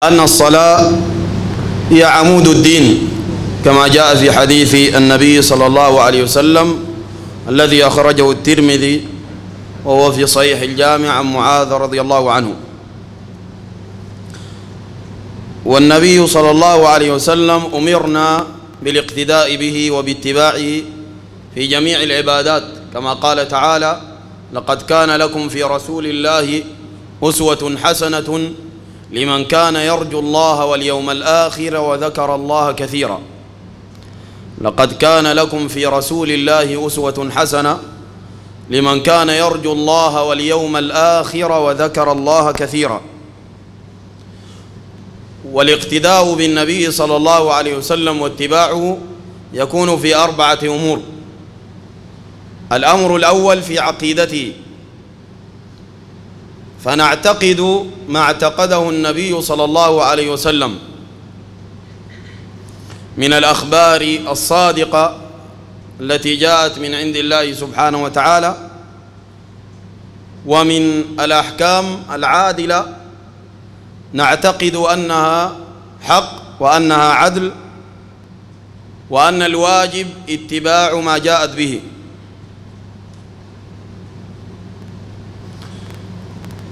أن الصلاة هي عمود الدين كما جاء في حديث النبي صلى الله عليه وسلم الذي أخرجه الترمذي وهو في صحيح الجامع عن معاذ رضي الله عنه. والنبي صلى الله عليه وسلم أمرنا بالاقتداء به وباتباعه في جميع العبادات كما قال تعالى لقد كان لكم في رسول الله أسوة حسنة لمن كان يرجو الله واليوم الآخر وذكر الله كثيرا. لقد كان لكم في رسول الله أسوة حسنة. لمن كان يرجو الله واليوم الآخر وذكر الله كثيرا. والاقتداء بالنبي صلى الله عليه وسلم واتباعه يكون في أربعة أمور. الأمر الأول في عقيدته فنعتقد ما اعتقده النبي صلى الله عليه وسلم من الأخبار الصادقة التي جاءت من عند الله سبحانه وتعالى ومن الأحكام العادلة نعتقد أنها حق وأنها عدل وأن الواجب اتباع ما جاءت به.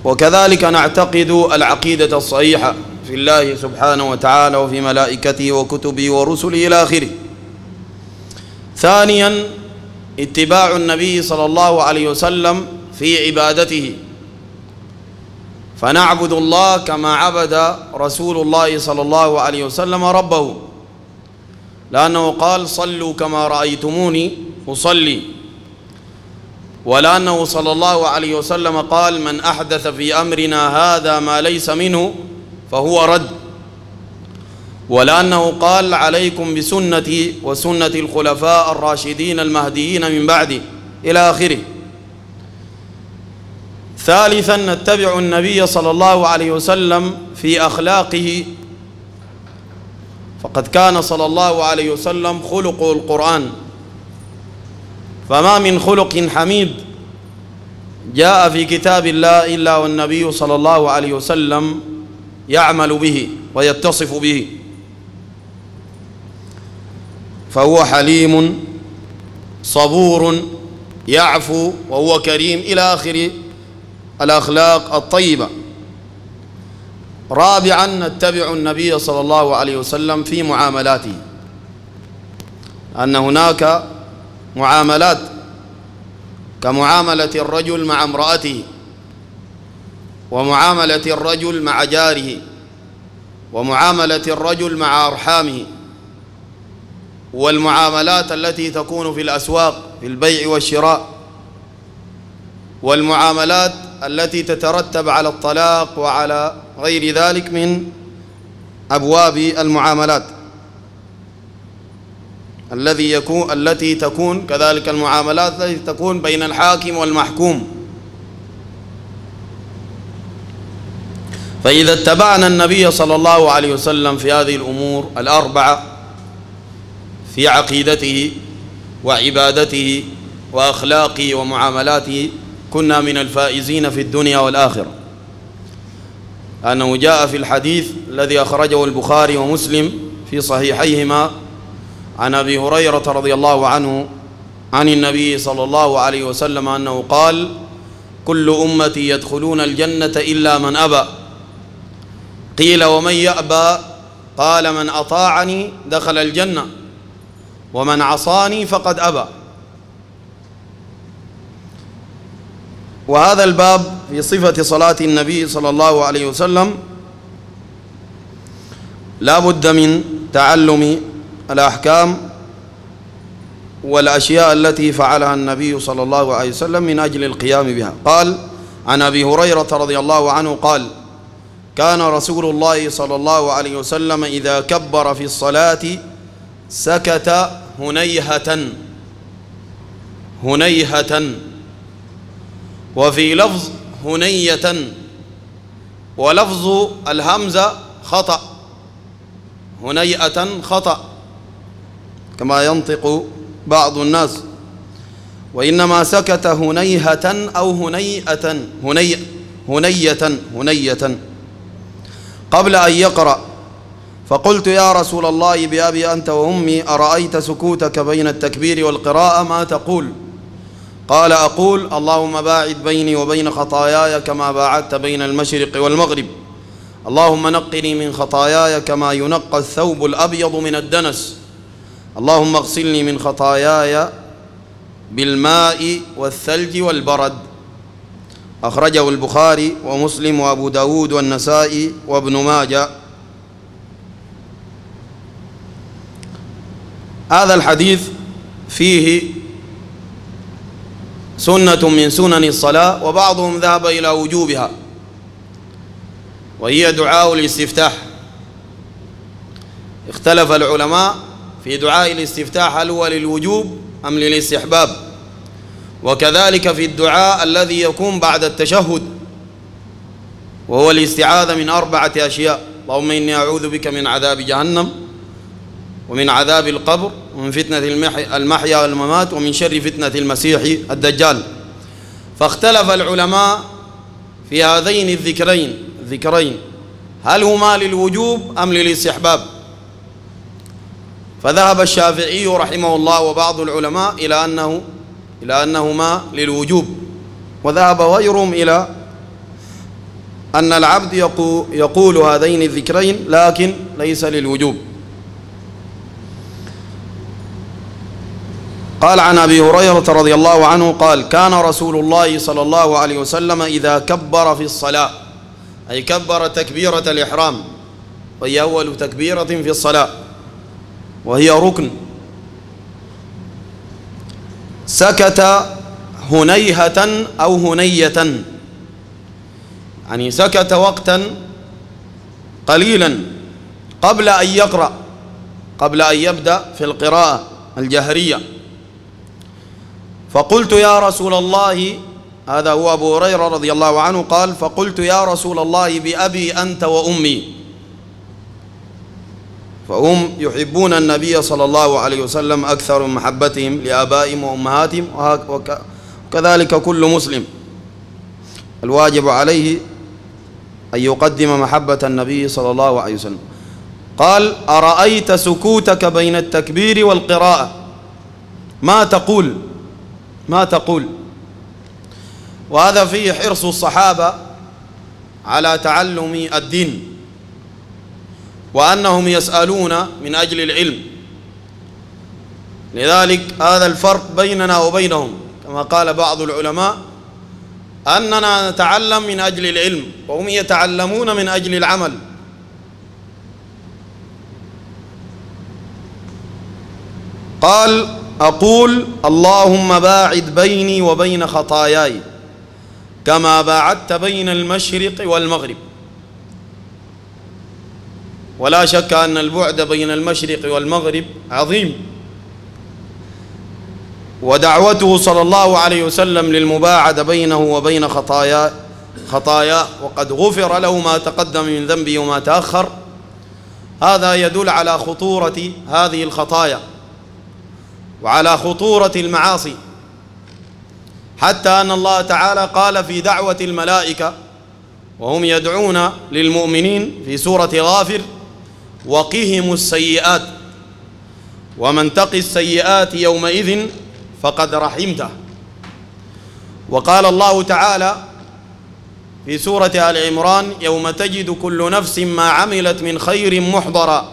وكذلك نعتقد العقيدة الصحيحة في الله سبحانه وتعالى وفي ملائكته وكتبه ورسله إلى آخره. ثانيا اتباع النبي صلى الله عليه وسلم في عبادته. فنعبد الله كما عبد رسول الله صلى الله عليه وسلم ربه. لأنه قال صلوا كما رأيتموني أصلي. ولأنه صلى الله عليه وسلم قال من أحدث في أمرنا هذا ما ليس منه فهو رد. ولأنه قال عليكم بسنتي وسنة الخلفاء الراشدين المهديين من بعدي إلى آخره. ثالثا نتبع النبي صلى الله عليه وسلم في أخلاقه. فقد كان صلى الله عليه وسلم خلقه القرآن. فما من خلق حميد جاء في كتاب الله إلا والنبي صلى الله عليه وسلم يعمل به ويتصف به. فهو حليم صبور يعفو وهو كريم إلى آخر الأخلاق الطيبة. رابعا نتبع النبي صلى الله عليه وسلم في معاملاته. أن هناك معاملات كمعاملة الرجل مع امرأته ومعاملة الرجل مع جاره ومعاملة الرجل مع أرحامه والمعاملات التي تكون في الأسواق في البيع والشراء والمعاملات التي تترتب على الطلاق وعلى غير ذلك من أبواب المعاملات. الذي يكون التي تكون كذلك المعاملات التي تكون بين الحاكم والمحكوم. فإذا اتبعنا النبي صلى الله عليه وسلم في هذه الأمور الأربعة في عقيدته وعبادته وأخلاقه ومعاملاته كنا من الفائزين في الدنيا والآخرة. أنه جاء في الحديث الذي أخرجه البخاري ومسلم في صحيحيهما عن أبي هريرة رضي الله عنه عن النبي صلى الله عليه وسلم أنه قال كل أمتي يدخلون الجنة إلا من أبى. قيل ومن يأبى؟ قال من أطاعني دخل الجنة ومن عصاني فقد أبى. وهذا الباب في صفة صلاة النبي صلى الله عليه وسلم لا بد من تعلم الأحكام والأشياء التي فعلها النبي صلى الله عليه وسلم من أجل القيام بها. قال عن أبي هريرة رضي الله عنه قال كان رسول الله صلى الله عليه وسلم إذا كبر في الصلاة سكت هنيهة هنيهة وفي لفظ هنية ولفظ الهمزة خطأ هنيئة خطأ. كما ينطق بعض الناس. وإنما سكت هنيهة أو هنيئة هني هنية هنية. قبل أن يقرأ فقلت يا رسول الله بأبي أنت وأمي أرأيت سكوتك بين التكبير والقراءة؟ ما تقول. قال أقول اللهم باعد بيني وبين خطاياي كما باعدت بين المشرق والمغرب. اللهم نقني من خطاياي كما ينقى الثوب الأبيض من الدنس. اللهم اغسلني من خطاياي بالماء والثلج والبرد. أخرجه البخاري ومسلم وأبو داود والنسائي وابن ماجه. هذا الحديث فيه سنة من سنن الصلاة وبعضهم ذهب إلى وجوبها وهي دعاء الاستفتاح. اختلف العلماء في دعاء الاستفتاح هل هو للوجوب أم للاستحباب؟ وكذلك في الدعاء الذي يكون بعد التشهد وهو الاستعاذة من أربعة أشياء. اللهم إني أعوذ بك من عذاب جهنم ومن عذاب القبر ومن فتنة المحيا والممات ومن شر فتنة المسيح الدجال. فاختلف العلماء في هذين الذكرين الذكرين هل هما للوجوب أم للاستحباب؟ فذهب الشافعي رحمه الله وبعض العلماء إلى أنه إلى أنهما للوجوب. وذهب غيرهم إلى أن العبد يقول هذين الذكرين لكن ليس للوجوب. قال عن أبي هريرة رضي الله عنه قال كان رسول الله صلى الله عليه وسلم إذا كبر في الصلاة أي كبر تكبيرة الإحرام وهي أول تكبيرة في الصلاة. وهي ركن. سكت هنيهة أو هنية. يعني سكت وقتا قليلا قبل أن يقرأ قبل أن يبدأ في القراءة الجهرية. فقلت يا رسول الله هذا هو أبو هريرة رضي الله عنه قال فقلت يا رسول الله بأبي أنت وأمي. فهم يحبون النبي صلى الله عليه وسلم أكثر من محبتهم لآبائهم وأمهاتهم وكذلك كل مسلم. الواجب عليه أن يقدم محبة النبي صلى الله عليه وسلم. قال أرأيت سكوتك بين التكبير والقراءة؟ ما تقول؟ ما تقول؟ وهذا فيه حرص الصحابة على تعلم الدين. وأنهم يسألون من أجل العلم. لذلك هذا الفرق بيننا وبينهم كما قال بعض العلماء أننا نتعلم من أجل العلم وهم يتعلمون من أجل العمل. قال أقول اللهم باعد بيني وبين خطاياي كما باعدت بين المشرق والمغرب. ولا شك أن البعد بين المشرق والمغرب عظيم. ودعوته صلى الله عليه وسلم للمباعد بينه وبين خطايا خطاياه وقد غفر له ما تقدم من ذنبه وما تأخر. هذا يدل على خطورة هذه الخطايا وعلى خطورة المعاصي. حتى أن الله تعالى قال في دعوة الملائكة وهم يدعون للمؤمنين في سورة غافر وقهم السيئات. ومن تقي السيئات يومئذ فقد رحمته. وقال الله تعالى في سورة آل عمران يوم تجد كل نفس ما عملت من خير محضرا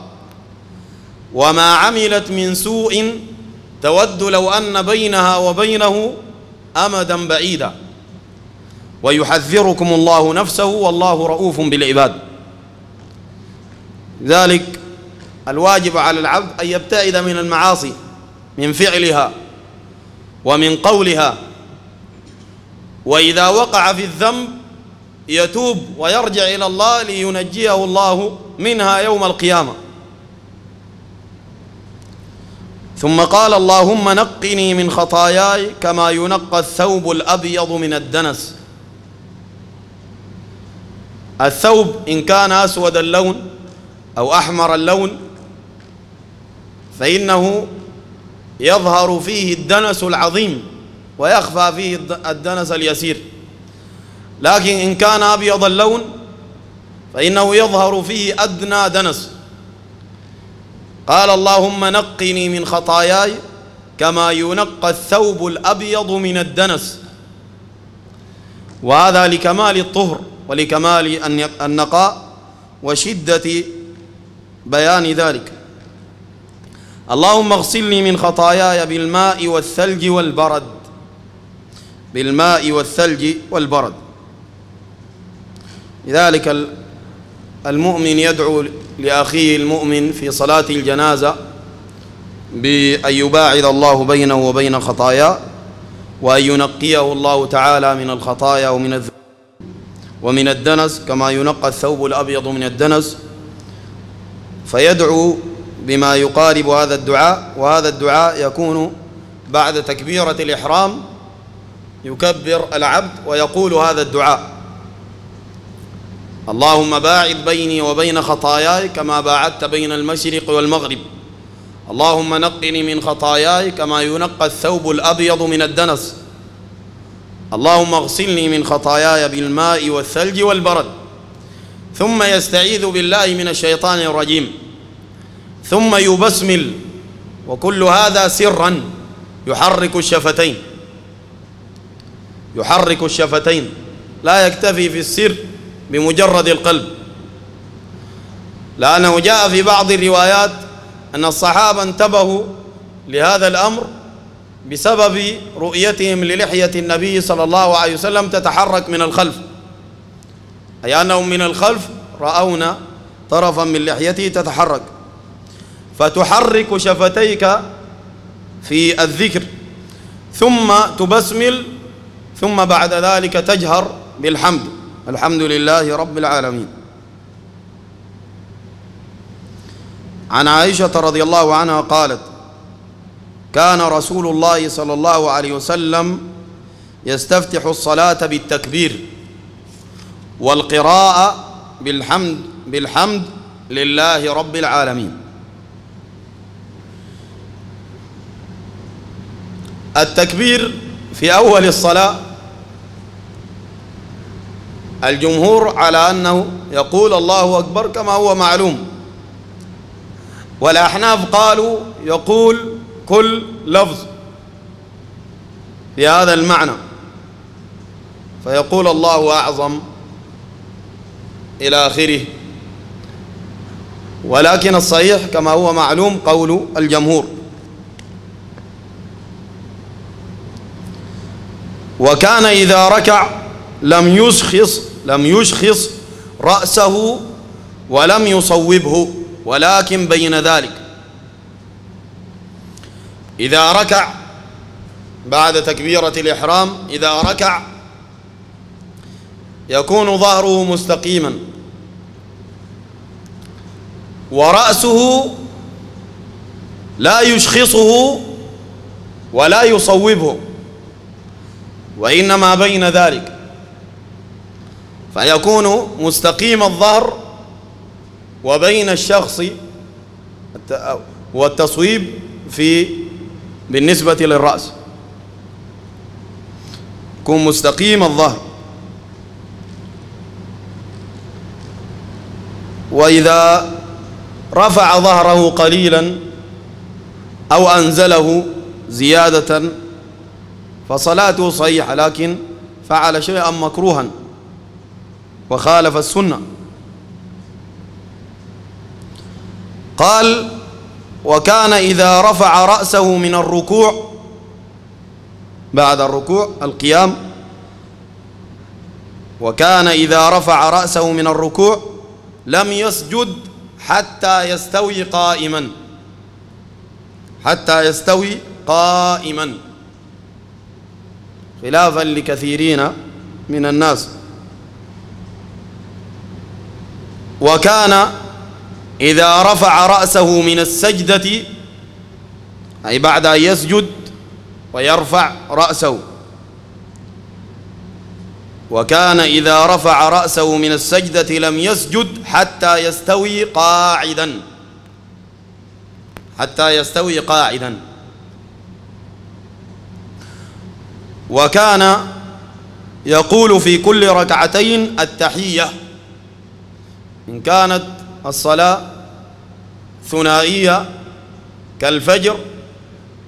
وما عملت من سوء تود لو أن بينها وبينه أمدا بعيدا. ويحذركم الله نفسه والله رؤوف بالعباد. ذلك الواجب على العبد أن يبتعد من المعاصي من فعلها ومن قولها. وإذا وقع في الذنب يتوب ويرجع إلى الله لينجيه الله منها يوم القيامة. ثم قال اللهم نقني من خطاياي كما ينقى الثوب الأبيض من الدنس. الثوب إن كان أسود اللون أو أحمر اللون فإنه يظهر فيه الدنس العظيم ويخفى فيه الدنس اليسير. لكن إن كان أبيض اللون فإنه يظهر فيه أدنى دنس. قال اللهم نقني من خطاياي كما ينقى الثوب الأبيض من الدنس. وهذا لكمال الطهر ولكمال النقاء وشدة بيان ذلك. اللهم اغسلني من خطاياي بالماء والثلج والبرد. بالماء والثلج والبرد. لذلك المؤمن يدعو لأخيه المؤمن في صلاة الجنازة بأن يباعد الله بينه وبين خطاياه وأن ينقيه الله تعالى من الخطايا ومن الذنوب ومن الدنس كما ينقى الثوب الأبيض من الدنس. فيدعو بما يقارب هذا الدعاء وهذا الدعاء يكون بعد تكبيرة الإحرام يكبر العبد ويقول هذا الدعاء اللهم باعد بيني وبين خطاياي كما باعدت بين المشرق والمغرب. اللهم نقني من خطاياي كما ينقى الثوب الأبيض من الدنس. اللهم اغسلني من خطاياي بالماء والثلج والبرد. ثم يستعيذ بالله من الشيطان الرجيم. ثم يبسمل. وكل هذا سرا. يحرك الشفتين. يحرك الشفتين. لا يكتفي في السر بمجرد القلب. لأنه جاء في بعض الروايات أن الصحابة انتبهوا لهذا الأمر بسبب رؤيتهم للحية النبي صلى الله عليه وسلم تتحرك من الخلف. أي أنهم من الخلف رأون طرفا من لحيته تتحرك. فتحرك شفتيك في الذكر. ثم تبسمل ثم بعد ذلك تجهر بالحمد. الحمد لله رب العالمين. عن عائشة رضي الله عنها قالت كان رسول الله صلى الله عليه وسلم يستفتح الصلاة بالتكبير. والقراءة بالحمد بالحمد لله رب العالمين. التكبير في أول الصلاة الجمهور على أنه يقول الله أكبر كما هو معلوم. والأحناف قالوا يقول كل لفظ في هذا المعنى. فيقول الله أعظم إلى آخره. ولكن الصحيح كما هو معلوم قول الجمهور. وكان إذا ركع لم يشخص لم يشخص رأسه ولم يصوبه ولكن بين ذلك. إذا ركع بعد تكبيرة الإحرام إذا ركع يكون ظهره مستقيما. ورأسه لا يشخصه ولا يصوبه وإنما بين ذلك. فيكون مستقيم الظهر وبين الشخص والتصويب في بالنسبة للرأس. يكون مستقيم الظهر. وإذا رفع ظهره قليلا أو أنزله زيادة فصلاته صحيحة لكن فعل شيئا مكروها وخالف السنة. قال وكان إذا رفع رأسه من الركوع بعد الركوع القيام وكان إذا رفع رأسه من الركوع لم يسجد حتى يستوي قائما. حتى يستوي قائما. خلافا لكثيرين من الناس. وكان إذا رفع رأسه من السجدة أي بعد أن يسجد ويرفع رأسه. وكان إذا رفع رأسه من السجدة لم يسجد حتى يستوي قاعدا. حتى يستوي قاعدا. وكان يقول في كل ركعتين التحية. إن كانت الصلاة ثنائية كالفجر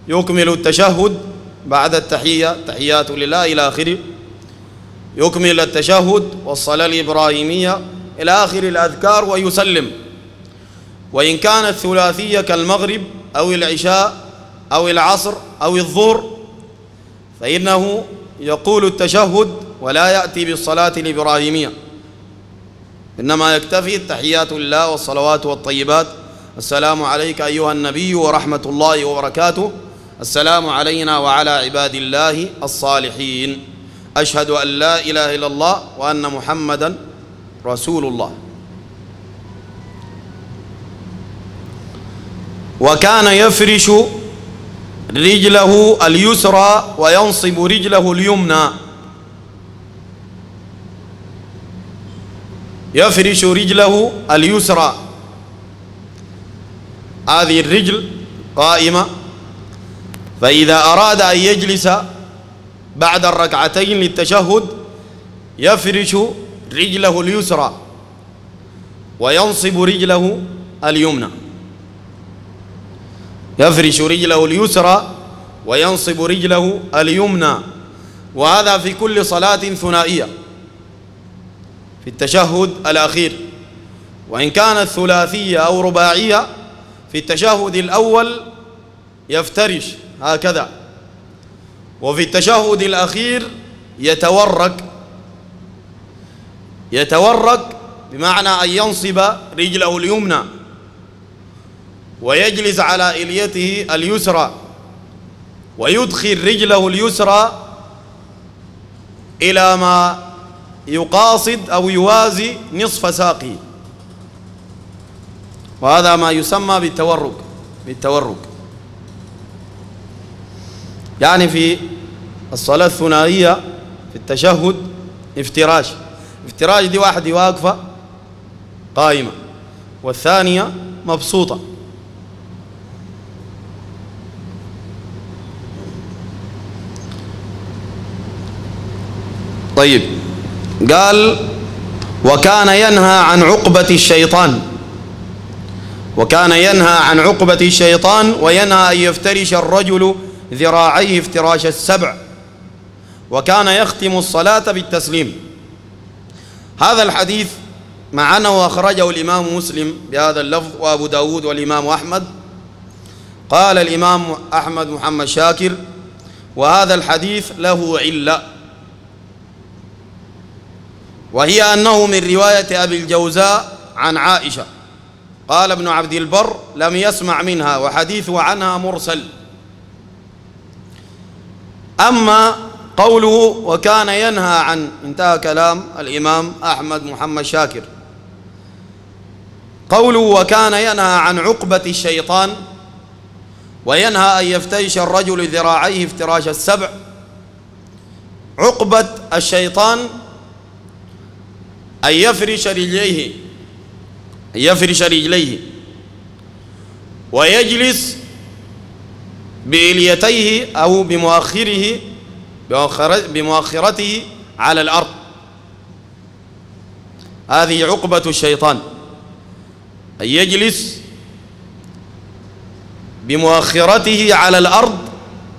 يكمل التشهد بعد التحية تحيات لله إلى آخره يكمل التشهد والصلاة الإبراهيمية إلى آخر الأذكار ويسلم. وإن كانت ثلاثية كالمغرب أو العشاء أو العصر أو الظهر فإنه يقول التشهد ولا يأتي بالصلاة الإبراهيمية. إنما يكتفي التحيات لله والصلوات والطيبات. السلام عليك أيها النبي ورحمة الله وبركاته. السلام علينا وعلى عباد الله الصالحين. أشهد أن لا إله إلا الله وأن محمدا رسول الله. وكان يفرش رجله اليسرى وينصب رجله اليمنى. يفرش رجله اليسرى. هذه الرجل قائمة. فإذا أراد أن يجلس بعد الركعتين للتشهد يفرش رجله اليسرى وينصب رجله اليمنى. يفرش رجله اليسرى وينصب رجله اليمنى. وهذا في كل صلاة ثنائية. في التشهد الأخير. وإن كانت ثلاثية أو رباعية في التشهد الأول يفترش هكذا. وفي التشهد الأخير يتورك يتورك بمعنى أن ينصب رجله اليمنى ويجلس على إليته اليسرى ويدخل رجله اليسرى إلى ما يقاصد أو يوازي نصف ساقه وهذا ما يسمى بالتورك بالتورك. يعني في الصلاة الثنائية في التشهد افتراش. افتراش دي واحدة واقفة قائمة والثانية مبسوطة. طيب قال وكان ينهى عن عقبة الشيطان. وكان ينهى عن عقبة الشيطان وينهى أن يفترش الرجل ذراعيه افتراش السبع وكان يختم الصلاة بالتسليم. هذا الحديث مع أنه أخرجه الإمام مسلم بهذا اللفظ وأبو داود والإمام أحمد. قال الإمام أحمد محمد شاكر وهذا الحديث له علة وهي أنه من رواية أبي الجوزاء عن عائشة. قال ابن عبد البر لم يسمع منها وحديثه عنها مرسل. أما قوله وكان ينهى عن انتهى كلام الإمام أحمد محمد شاكر. قوله وكان ينهى عن عقبة الشيطان وينهى أن يفترش الرجل ذراعيه افتراش السبع. عقبة الشيطان أن يفرش رجليه أن يفرش رجليه ويجلس بإليتيه أو بمؤخره بمؤخرته على الأرض. هذه عقبة الشيطان. أن يجلس بمؤخرته على الأرض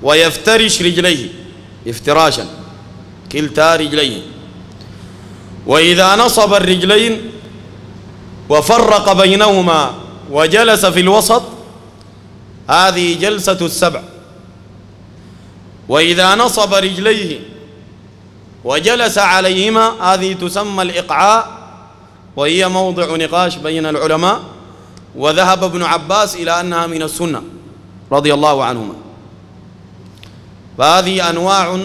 ويفترش رجليه افتراشا كلتا رجليه. وإذا نصب الرجلين وفرق بينهما وجلس في الوسط هذه جلسة السبع. وإذا نصب رجليه وجلس عليهما هذه تسمى الإقعاء وهي موضع نقاش بين العلماء وذهب ابن عباس إلى أنها من السنة رضي الله عنهما. فهذه أنواع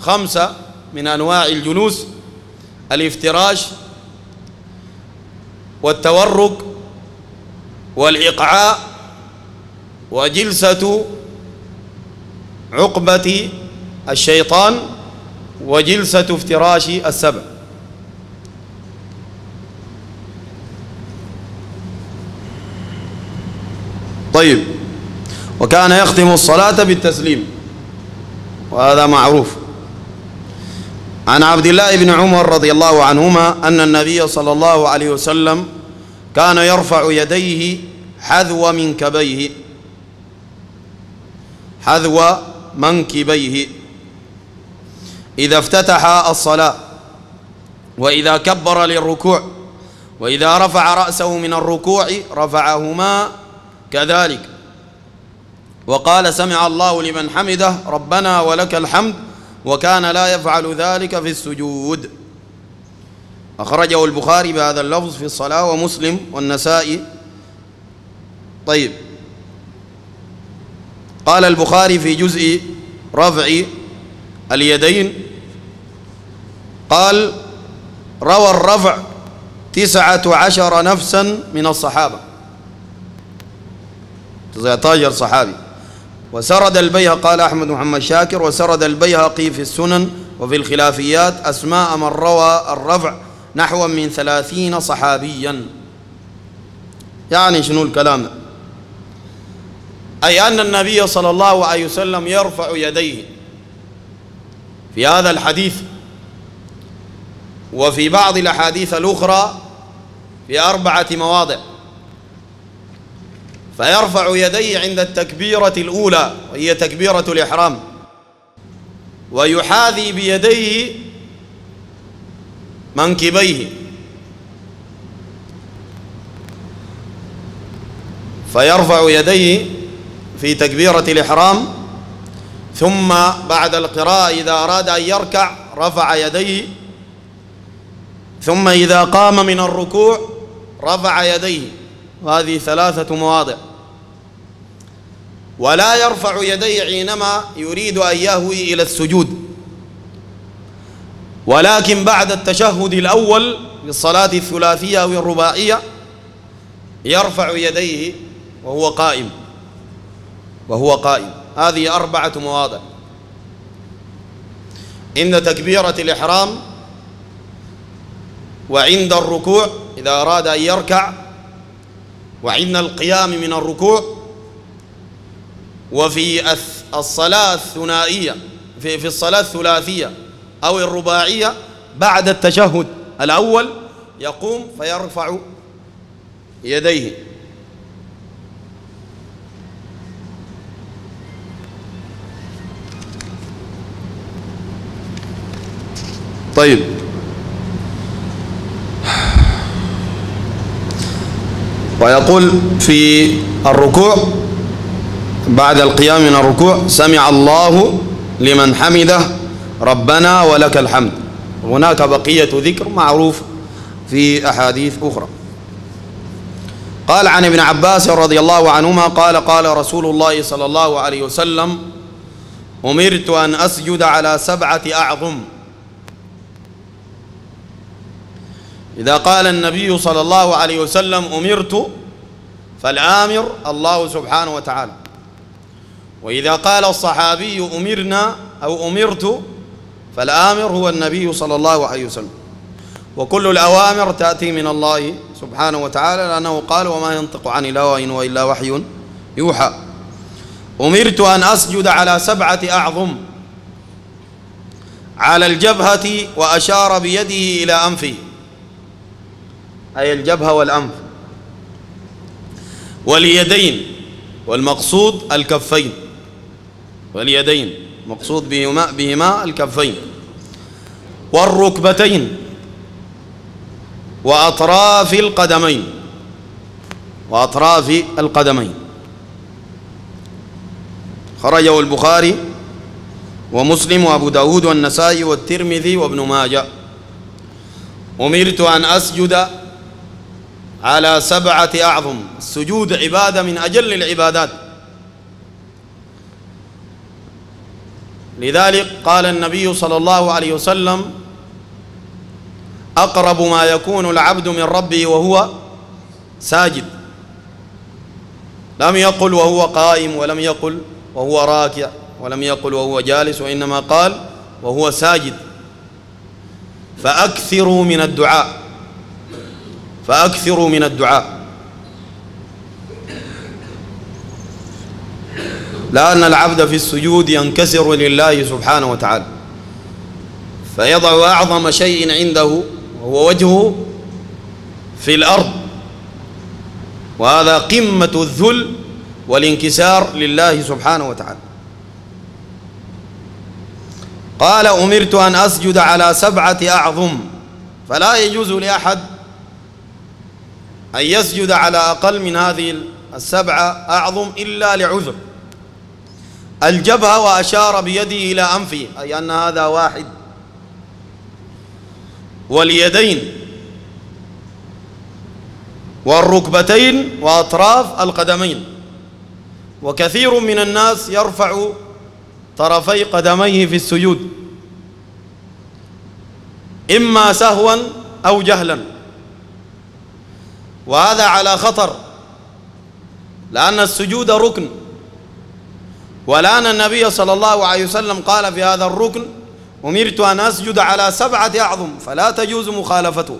خمسة من أنواع الجلوس الافتراش والتورك والإقعاء وجلسة عقبة الشيطان وجلسة افتراش السبع طيب. وكان يختم الصلاة بالتسليم. وهذا معروف. عن عبد الله بن عمر رضي الله عنهما أن النبي صلى الله عليه وسلم كان يرفع يديه حذو منكبيه حذو منكبيه. إذا افتتح الصلاة وإذا كبر للركوع وإذا رفع رأسه من الركوع رفعهما كذلك. وقال سمع الله لمن حمده ربنا ولك الحمد وكان لا يفعل ذلك في السجود. أخرجه البخاري بهذا اللفظ في الصلاة ومسلم والنسائي. طيب. قال البخاري في جزء رفع اليدين قال روى الرفع تسعة عشر نفسا من الصحابة. تسعة صحابي. وسرد البيهقي قال أحمد محمد شاكر وسرد البيهقي في السنن وفي الخلافيات أسماء من روى الرفع نحو من ثلاثين صحابيا. يعني شنو الكلام ده؟ أي أن النبي صلى الله عليه وسلم يرفع يديه. في هذا الحديث وفي بعض الأحاديث الأخرى في أربعة مواضع. فيرفع يديه عند التكبيرة الأولى وهي تكبيرة الإحرام. ويحاذي بيديه منكبيه. فيرفع يديه في تكبيرة الإحرام ثم بعد القراءة إذا أراد أن يركع رفع يديه ثم إذا قام من الركوع رفع يديه. وهذه ثلاثة مواضع. ولا يرفع يديه حينما يريد أن يهوي إلى السجود. ولكن بعد التشهد الأول للصلاة الثلاثية أو الرباعية يرفع يديه وهو قائم. وهو قائم. هذه أربعة مواضع. عند تكبيرة الإحرام وعند الركوع إذا أراد أن يركع وعند القيام من الركوع وفي الصلاة الثنائية في, في الصلاة الثلاثية أو الرباعية بعد التشهد الأول يقوم فيرفع يديه. طيب. ويقول في الركوع بعد القيام من الركوع سمع الله لمن حمده ربنا ولك الحمد. هناك بقية ذكر معروف في أحاديث أخرى. قال عن ابن عباس رضي الله عنهما قال قال رسول الله صلى الله عليه وسلم أمرت أن أسجد على سبعة أعظم. إذا قال النبي صلى الله عليه وسلم أمرت فالآمر الله سبحانه وتعالى. وإذا قال الصحابي أمرنا أو أمرت فالآمر هو النبي صلى الله عليه وسلم. وكل الأوامر تأتي من الله سبحانه وتعالى لأنه قال وما ينطق عن الهوى إن إلا وحي يوحى. أمرت أن أسجد على سبعة أعظم على الجبهة وأشار بيده إلى أنفه. أي الجبهة والأنف. واليدين والمقصود الكفين. واليدين مقصود بهما, بهما الكفين. والركبتين وأطراف القدمين. وأطراف القدمين. خرجه البخاري ومسلم وأبو داود والنسائي والترمذي وابن ماجه. أمرت أن أسجد على سبعة أعظم. السجود عبادة من أجل العبادات. لذلك قال النبي صلى الله عليه وسلم أقرب ما يكون العبد من ربه وهو ساجد. لم يقل وهو قائم ولم يقل وهو راكع ولم يقل وهو جالس وإنما قال وهو ساجد. فأكثروا من الدعاء. فأكثروا من الدعاء. لأن العبد في السجود ينكسر لله سبحانه وتعالى. فيضع أعظم شيء عنده وهو وجهه في الأرض. وهذا قمة الذل والانكسار لله سبحانه وتعالى. قال أمرت أن أسجد على سبعة أعظم فلا يجوز لأحد أن يسجد على أقل من هذه السبعة أعظم إلا لعذر. الجبهة وأشار بيده إلى أنفه أي أن هذا واحد. واليدين. والركبتين وأطراف القدمين. وكثير من الناس يرفع طرفي قدميه في السجود. إما سهوا أو جهلا. وهذا على خطر لأن السجود ركن. ولأن النبي صلى الله عليه وسلم قال في هذا الركن أمرت أن أسجد على سبعة أعظم فلا تجوز مخالفته.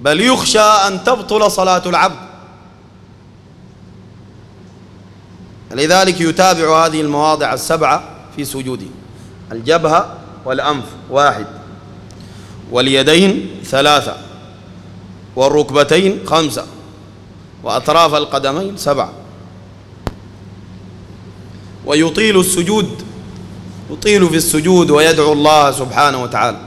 بل يخشى أن تبطل صلاة العبد. لذلك يتابع هذه المواضع السبعة في سجوده. الجبهة والأنف واحد واليدين ثلاثة. والركبتين خمسة وأطراف القدمين سبعة. ويطيل السجود يطيل في السجود ويدعو الله سبحانه وتعالى.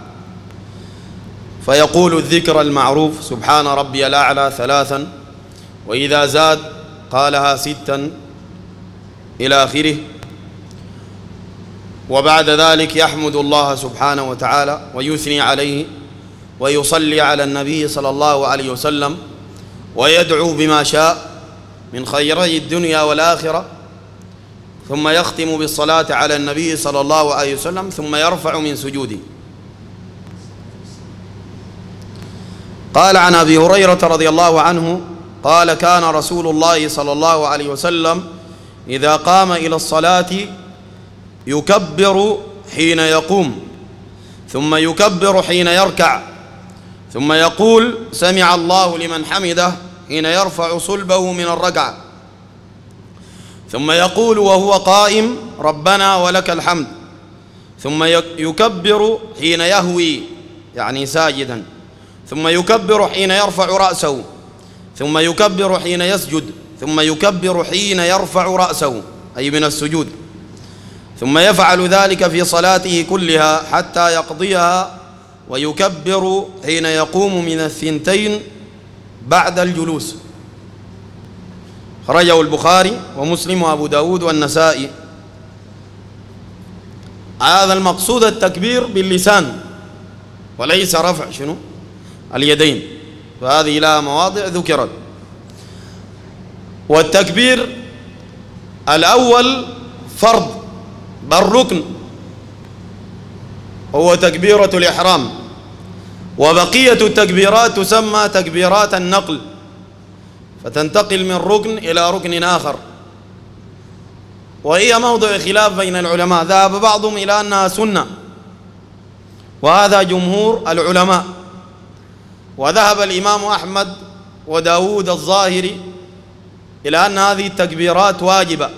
فيقول الذكر المعروف سبحان ربي الأعلى ثلاثا وإذا زاد قالها ستا إلى آخره. وبعد ذلك يحمد الله سبحانه وتعالى ويثني عليه ويصلي على النبي صلى الله عليه وسلم ويدعو بما شاء من خيري الدنيا والآخرة ثم يختم بالصلاة على النبي صلى الله عليه وسلم ثم يرفع من سجوده. قال عن أبي هريرة رضي الله عنه قال كان رسول الله صلى الله عليه وسلم إذا قام إلى الصلاة يكبر حين يقوم ثم يكبر حين يركع ثم يقول سمع الله لمن حمده حين يرفع صلبه من الركعة. ثم يقول وهو قائم ربنا ولك الحمد. ثم يكبر حين يهوي يعني ساجدا. ثم يكبر حين يرفع رأسه. ثم يكبر حين يسجد. ثم يكبر حين يرفع رأسه أي من السجود. ثم يفعل ذلك في صلاته كلها حتى يقضيها ويكبر حين يقوم من الثنتين بعد الجلوس. خرجه البخاري ومسلم وأبو داود والنسائي. هذا المقصود التكبير باللسان وليس رفع شنو؟ اليدين. فهذه لها مواضع ذكرت. والتكبير الأول فرض بل ركن. هو تكبيرة الإحرام. وبقية التكبيرات تسمى تكبيرات النقل فتنتقل من ركن إلى ركن آخر. وهي موضع خلاف بين العلماء ذهب بعضهم إلى أنها سنة. وهذا جمهور العلماء. وذهب الإمام أحمد وداود الظاهري إلى أن هذه التكبيرات واجبة.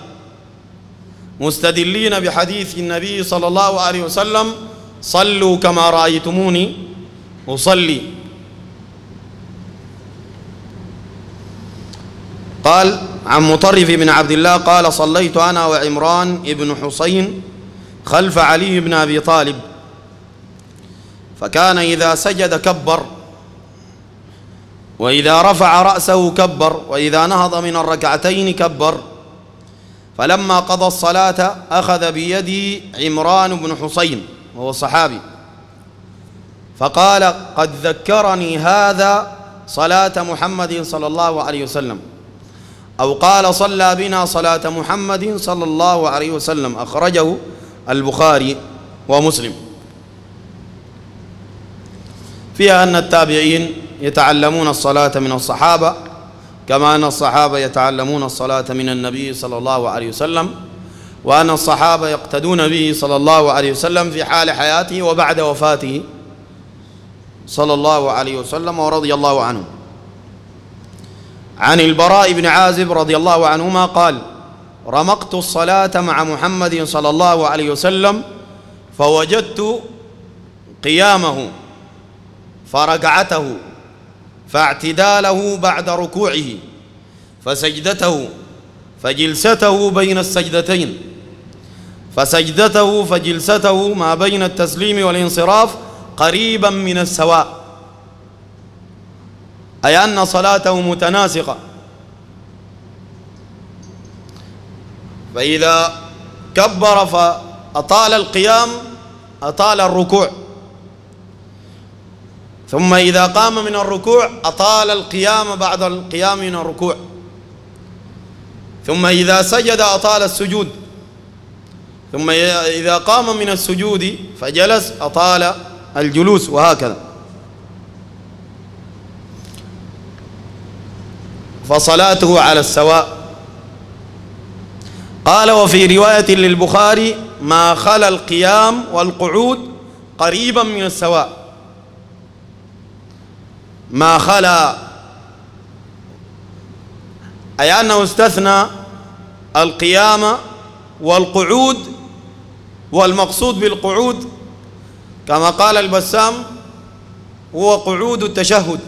مستدلين بحديث النبي صلى الله عليه وسلم صلوا كما رأيتموني. أصلي. قال عن مطرف بن عبد الله قال صليت أنا وعمران بن حسين خلف علي بن أبي طالب. فكان إذا سجد كبر وإذا رفع رأسه كبر وإذا نهض من الركعتين كبر. فلما قضى الصلاة أخذ بيدي عمران بن حسين وهو صحابي. فقال قد ذكرني هذا صلاة محمد صلى الله عليه وسلم. أو قال صلى بنا صلاة محمد صلى الله عليه وسلم. أخرجه البخاري ومسلم. فيها أن التابعين يتعلمون الصلاة من الصحابة كما أن الصحابة يتعلمون الصلاة من النبي صلى الله عليه وسلم وأن الصحابة يقتدون به صلى الله عليه وسلم في حال حياته وبعد وفاته. صلى الله عليه وسلم ورضي الله عنه. عن البراء بن عازب رضي الله عنهما قال رمقت الصلاة مع محمد صلى الله عليه وسلم فوجدت قيامه فركعته فاعتداله بعد ركوعه فسجدته فجلسته بين السجدتين فسجدته فجلسته ما بين التسليم والانصراف قريبا من السواء. أي أن صلاته متناسقة. فإذا كبر فأطال القيام أطال الركوع. ثم إذا قام من الركوع أطال القيام بعد القيام من الركوع. ثم إذا سجد أطال السجود. ثم إذا قام من السجود فجلس أطال الجلوس وهكذا. فصلاته على السواء. قال وفي رواية للبخاري ما خلا القيام والقعود قريبا من السواء. ما خلا. أي أنه استثنى القيام والقعود والمقصود بالقعود كما قال البسام هو قعود التشهد.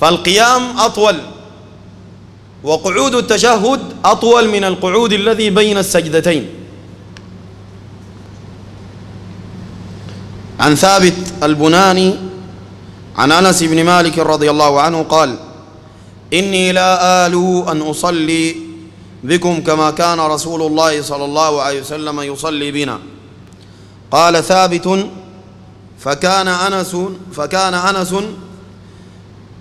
فالقيام أطول. وقعود التشهد أطول من القعود الذي بين السجدتين. عن ثابت البناني عن أنس بن مالك رضي الله عنه قال إني لا آلو أن أصلي بكم كما كان رسول الله صلى الله عليه وسلم يصلي بنا. قال ثابت فكان أنس فكان أنس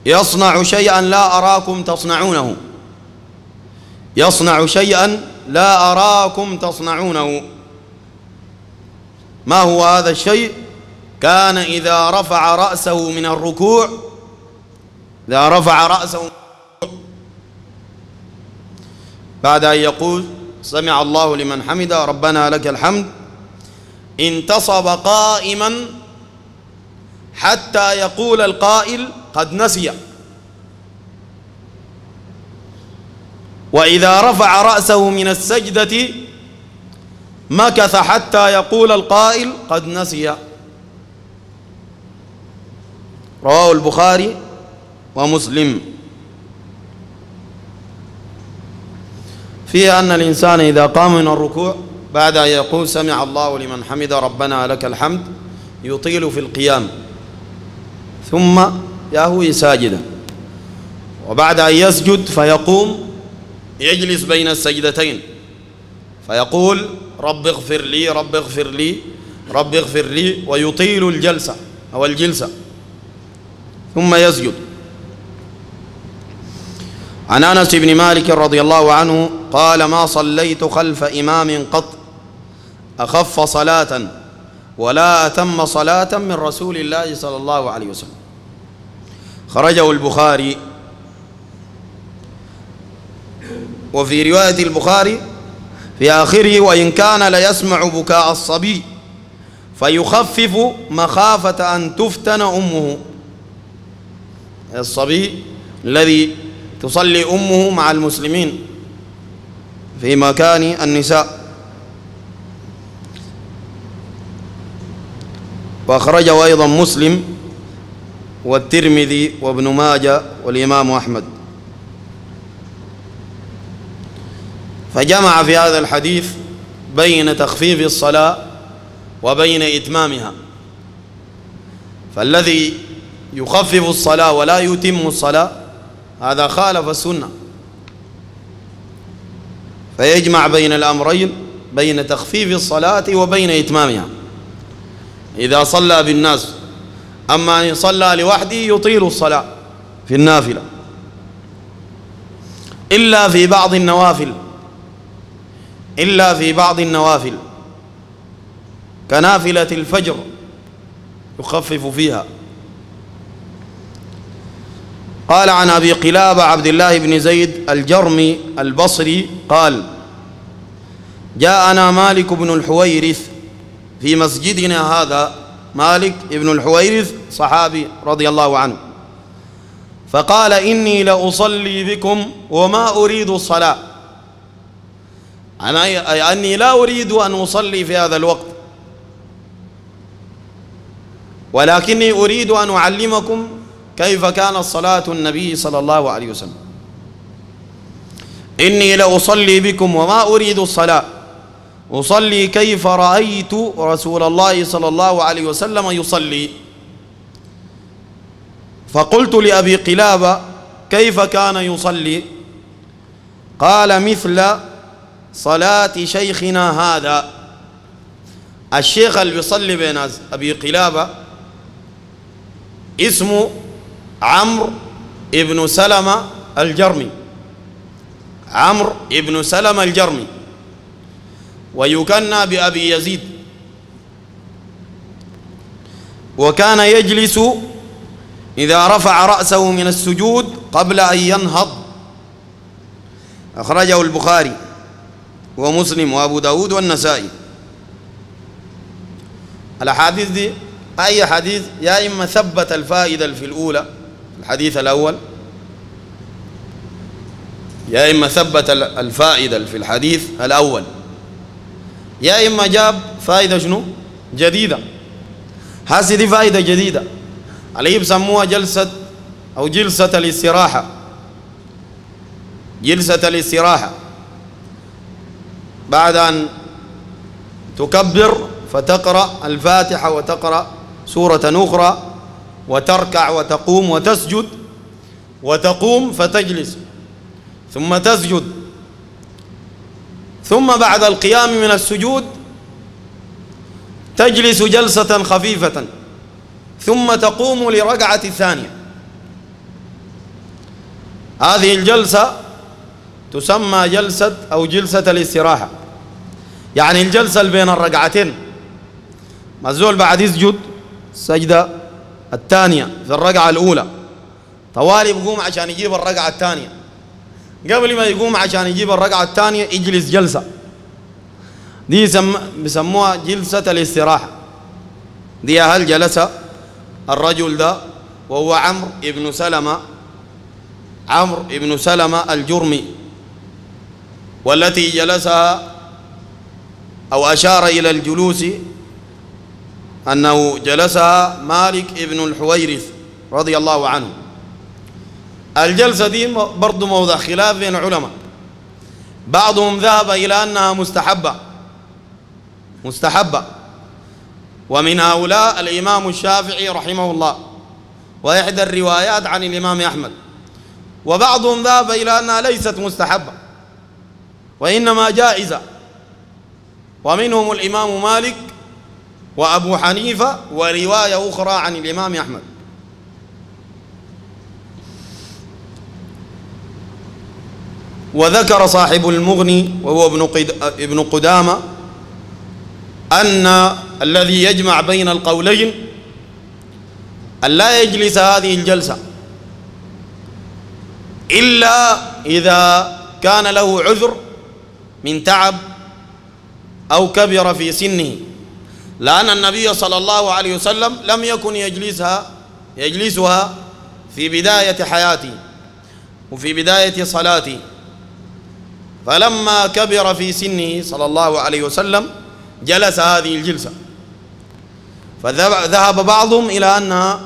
يصنع شيئا لا أراكم تصنعونه. يصنع شيئا لا أراكم تصنعونه. ما هو هذا الشيء؟ كان إذا رفع رأسه من الركوع إذا رفع رأسه بعد أن يقول سمع الله لمن حمد ربنا لك الحمد. انتصب قائما حتى يقول القائل قد نسي. وإذا رفع رأسه من السجدة مكث حتى يقول القائل قد نسي. رواه البخاري ومسلم. فيه أن الإنسان إذا قام من الركوع بعد أن يقول سمع الله لمن حمد ربنا لك الحمد يطيل في القيام. ثم يهوي ساجدا. وبعد أن يسجد فيقوم يجلس بين السجدتين. فيقول رب اغفر لي رب اغفر لي رب اغفر لي ويطيل الجلسة أو الجلسة. ثم يسجد. عن أنس بن مالك رضي الله عنه قال ما صليت خلف إمام قط أخف صلاة ولا أتم صلاة من رسول الله صلى الله عليه وسلم. خرجه البخاري وفي رواية البخاري في آخره وإن كان ليسمع بكاء الصبي فيخفف مخافة أن تفتن أمه. الصبي الذي تصلي أمه مع المسلمين في مكان النساء. وأخرجه أيضا مسلم والترمذي وابن ماجه والإمام أحمد. فجمع في هذا الحديث بين تخفيف الصلاة وبين إتمامها. فالذي يخفف الصلاة ولا يتم الصلاة هذا خالف السنة. فيجمع بين الأمرين بين تخفيف الصلاة وبين إتمامها. إذا صلى بالناس أما إن صلى لوحده يطيل الصلاة في النافلة. إلا في بعض النوافل إلا في بعض النوافل كنافلة الفجر يخفف فيها. قال عن أبي قلابة عبد الله بن زيد الجرمي البصري قال جاءنا مالك بن الحويرث في مسجدنا هذا مالك بن الحويرث صحابي رضي الله عنه. فقال إني لأصلي بكم وما أريد الصلاة. أنا أني لا أريد أن أصلي في هذا الوقت. ولكني أريد أن أعلمكم كيف كانت صلاة النبي صلى الله عليه وسلم. إني لأصلي بكم وما أريد الصلاة. أصلي كيف رأيت رسول الله صلى الله عليه وسلم يصلي. فقلت لأبي قلابة كيف كان يصلي؟ قال مثل صلاة شيخنا هذا. الشيخ اللي بيصلي بين أبي قلابة اسمه عمرو ابن سلمة الجرمي. عمرو ابن سلمة الجرمي. ويكنى بأبي يزيد. وكان يجلس إذا رفع رأسه من السجود قبل أن ينهض. أخرجه البخاري ومسلم وأبو داود والنسائي. الأحاديث دي أي حديث؟ يا إما ثبت الفائدة في الأولى الحديث الأول. يا إما ثبت الفائدة في الحديث الأول. يا إما جاب فائدة شنو؟ جديدة. هذه دي فائدة جديدة. عليه بسموها جلسة أو جلسة الاستراحة. جلسة الاستراحة. بعد أن تكبر فتقرأ الفاتحة وتقرأ سورة أخرى وتركع وتقوم وتسجد وتقوم فتجلس. ثم تسجد. ثم بعد القيام من السجود تجلس جلسة خفيفة ثم تقوم لركعة الثانية. هذه الجلسة تسمى جلسة أو جلسة الاستراحة. يعني الجلسة بين الركعتين. ما بعد يسجد السجدة الثانية في الركعة الأولى. طوالي بقوم عشان يجيب الركعة الثانية. قبل ما يقوم عشان يجيب الركعة الثانية يجلس جلسة. دي بيسموها جلسة الاستراحة. دي هل جلس الرجل ده وهو عمرو بن سلمة عمرو بن سلمة الجرمي والتي جلسها أو أشار إلى الجلوس أنه جلسها مالك بن الحويرث رضي الله عنه. الجلسة دي برضو موضع خلاف بين العلماء. بعضهم ذهب إلى أنها مستحبة. مستحبة. ومن هؤلاء الإمام الشافعي رحمه الله. وإحدى الروايات عن الإمام أحمد. وبعضهم ذهب إلى أنها ليست مستحبة. وإنما جائزة. ومنهم الإمام مالك وأبو حنيفة ورواية أخرى عن الإمام أحمد. وذكر صاحب المغني وهو ابن ابن قدامة أن الذي يجمع بين القولين أن لا يجلس هذه الجلسة إلا إذا كان له عذر من تعب أو كبر في سنه. لأن النبي صلى الله عليه وسلم لم يكن يجلسها يجلسها في بداية حياته وفي بداية صلاته. فلما كبر في سنه صلى الله عليه وسلم جلس هذه الجلسة. فذهب بعضهم إلى أنها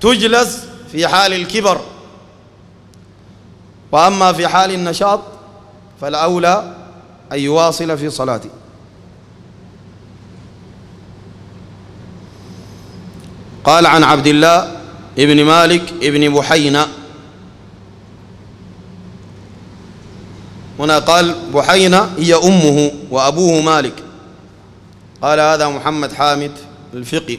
تجلس في حال الكبر. وأما في حال النشاط فالأولى أن يواصل في صلاته. قال عن عبد الله ابن مالك ابن بحينة هنا قال بحينة هي أمه وأبوه مالك. قال هذا محمد حامد الفقي.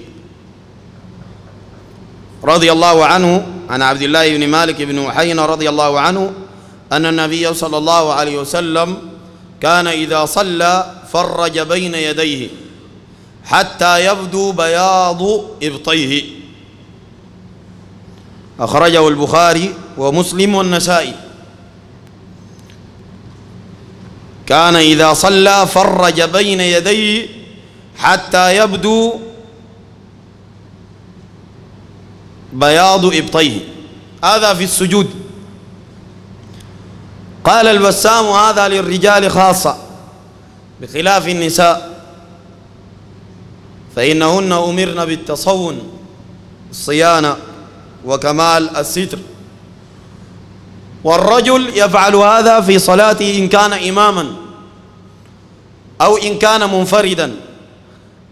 رضي الله عنه عن عبد الله بن مالك بن بحينة رضي الله عنه أن النبي صلى الله عليه وسلم كان إذا صلى فرج بين يديه حتى يبدو بياض إبطيه. أخرجه البخاري ومسلم والنسائي. كان إذا صلى فرج بين يديه حتى يبدو بياض إبطيه. هذا في السجود. قال البسام هذا للرجال خاصة بخلاف النساء. فإنهن أمرن بالتصون الصيانة وكمال الستر. والرجل يفعل هذا في صلاته إن كان إماما أو إن كان منفردا.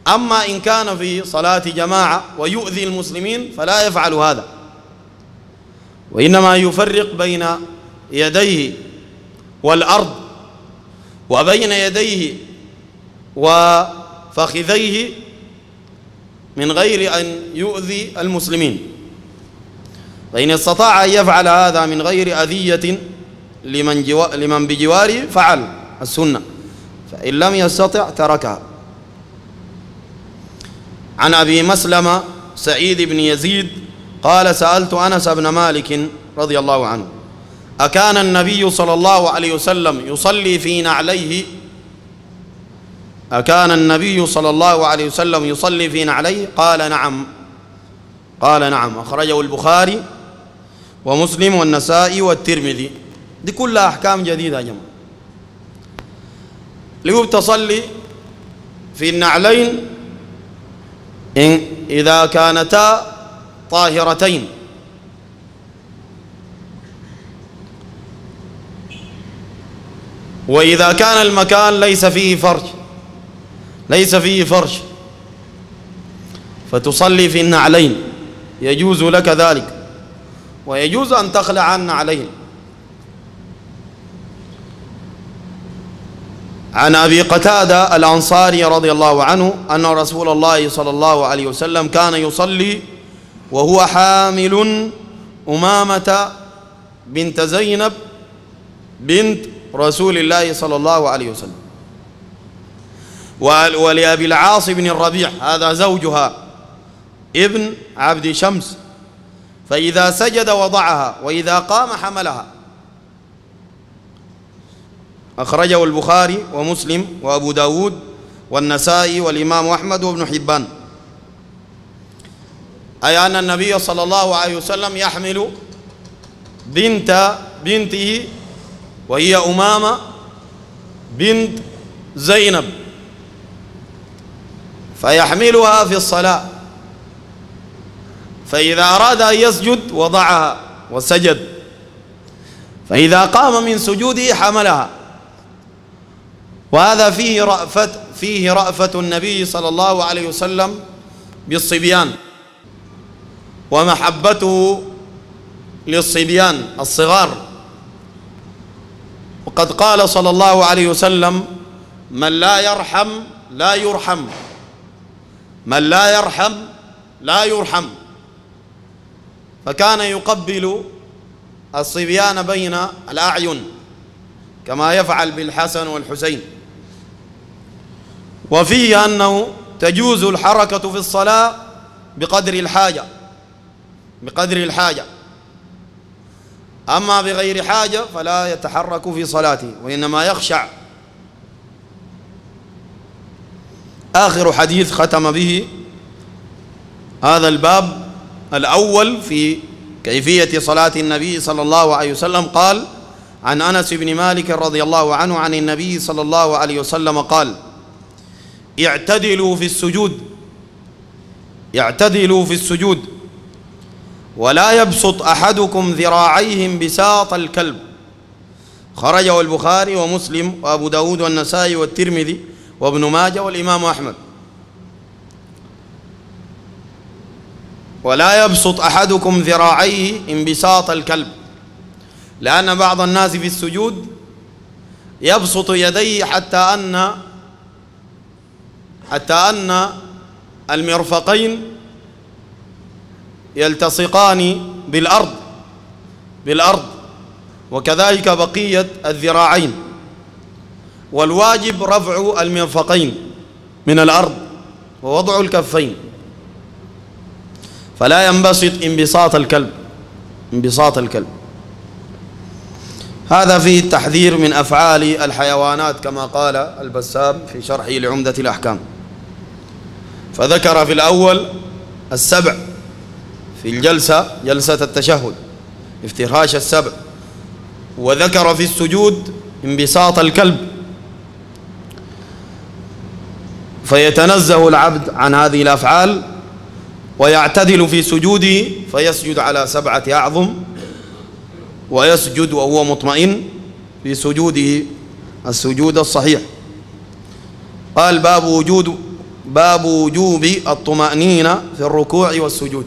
أما إن كان في صلاة جماعة ويؤذي المسلمين فلا يفعل هذا. وإنما يفرق بين يديه والأرض وبين يديه وفخذيه من غير أن يؤذي المسلمين. فإن استطاع أن يفعل هذا من غير أذية لمن, جوا لمن بجواره فعل السنة فإن لم يستطع تركها. عن أبي مسلمة سعيد بن يزيد قال سألت أنس بن مالك رضي الله عنه أكان النبي صلى الله عليه وسلم يصلي في نعليه؟ أكان النبي صلى الله عليه وسلم يصلي في نعليه؟ قال نعم. قال نعم. أخرجه البخاري ومسلم والنسائي والترمذي. دي كلها أحكام جديدة يا جماعة. لو تصلي في النعلين إن إذا كانتا طاهرتين. وإذا كان المكان ليس فيه فرج ليس فيه فرج فتصلي في النعلين. يجوز لك ذلك. ويجوز أن تخلع عن نعلين عن أبي قتادة الأنصاري رضي الله عنه أن رسول الله صلى الله عليه وسلم كان يصلي وهو حامل أمامة بنت زينب بنت رسول الله صلى الله عليه وسلم. ولأبي العاص بن الربيع هذا زوجها ابن عبد شمس. فإذا سجد وضعها وإذا قام حملها. أخرجه البخاري ومسلم وأبو داود والنسائي والإمام أحمد وابن حبان. أي أن النبي صلى الله عليه وسلم يحمل بنت بنته وهي أمامة بنت زينب. فيحملها في الصلاة. فإذا أراد أن يسجد وضعها وسجد. فإذا قام من سجوده حملها. وهذا فيه رأفة فيه رأفة النبي صلى الله عليه وسلم بالصبيان ومحبته للصبيان الصغار. وقد قال صلى الله عليه وسلم من لا يرحم لا يرحم. من لا يرحم لا يرحم. فكان يقبل الصبيان بين الأعين كما يفعل بالحسن والحسين. وفيه أنه تجوز الحركة في الصلاة بقدر الحاجة بقدر الحاجة. أما بغير حاجة فلا يتحرك في صلاته وإنما يخشع. آخر حديث ختم به هذا الباب الأول في كيفية صلاة النبي صلى الله عليه وسلم قال عن أنس بن مالك رضي الله عنه عن النبي صلى الله عليه وسلم قال اعتدلوا في السجود اعتدلوا في السجود ولا يبسط أحدكم ذراعيه بساط الكلب. خرجه البخاري ومسلم وأبو داود والنسائي والترمذي وابن ماجه والإمام أحمد. ولا يبسط أحدكم ذراعيه انبساط الكلب. لأن بعض الناس في السجود يبسط يديه حتى أن حتى أن المرفقين يلتصقان بالأرض بالأرض. وكذلك بقية الذراعين. والواجب رفع المرفقين من الأرض ووضع الكفين. فلا ينبسط انبساط الكلب انبساط الكلب. هذا فيه التحذير من أفعال الحيوانات كما قال البسام في شرحه لعمدة الأحكام. فذكر في الأول السبع في الجلسة جلسة التشهد افتراش السبع. وذكر في السجود انبساط الكلب. فيتنزه العبد عن هذه الأفعال ويعتدل في سجوده فيسجد على سبعة أعظم ويسجد وهو مطمئن في سجوده. السجود الصحيح. قال باب وجود باب وجوب الطمأنينة في الركوع والسجود.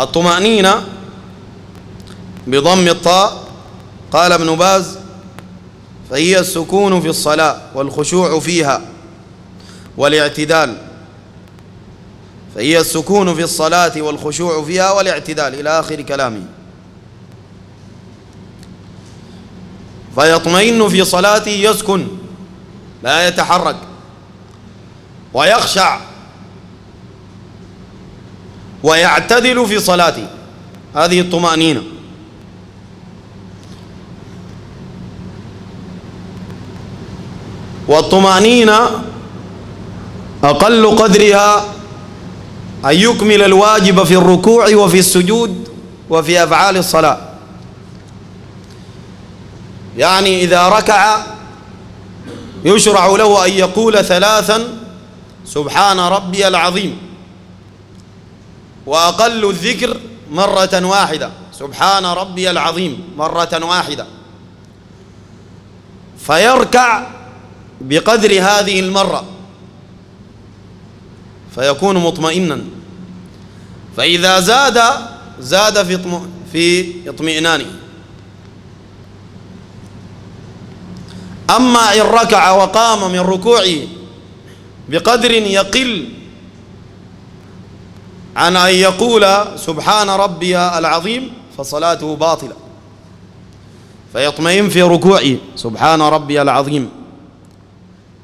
الطمأنينة بضم الطاء. قال ابن باز فهي السكون في الصلاة والخشوع فيها والاعتدال. فهي السكون في الصلاة والخشوع فيها والاعتدال إلى آخر كلامه فيطمئن في صلاته يسكن لا يتحرك ويخشع ويعتدل في صلاته. هذه الطمأنينة. والطمأنينة أقل قدرها أن يكمل الواجب في الركوع وفي السجود وفي أفعال الصلاة. يعني إذا ركع يشرع له أن يقول ثلاثا سبحان ربي العظيم. وأقل الذكر مرة واحدة سبحان ربي العظيم مرة واحدة. فيركع بقدر هذه المرة. فيكون مطمئنا. فإذا زاد زاد في في اطمئنانه أما إن ركع وقام من ركوعه بقدر يقل عن أن يقول سبحان ربي العظيم فصلاته باطلة. فيطمئن في ركوعه سبحان ربي العظيم.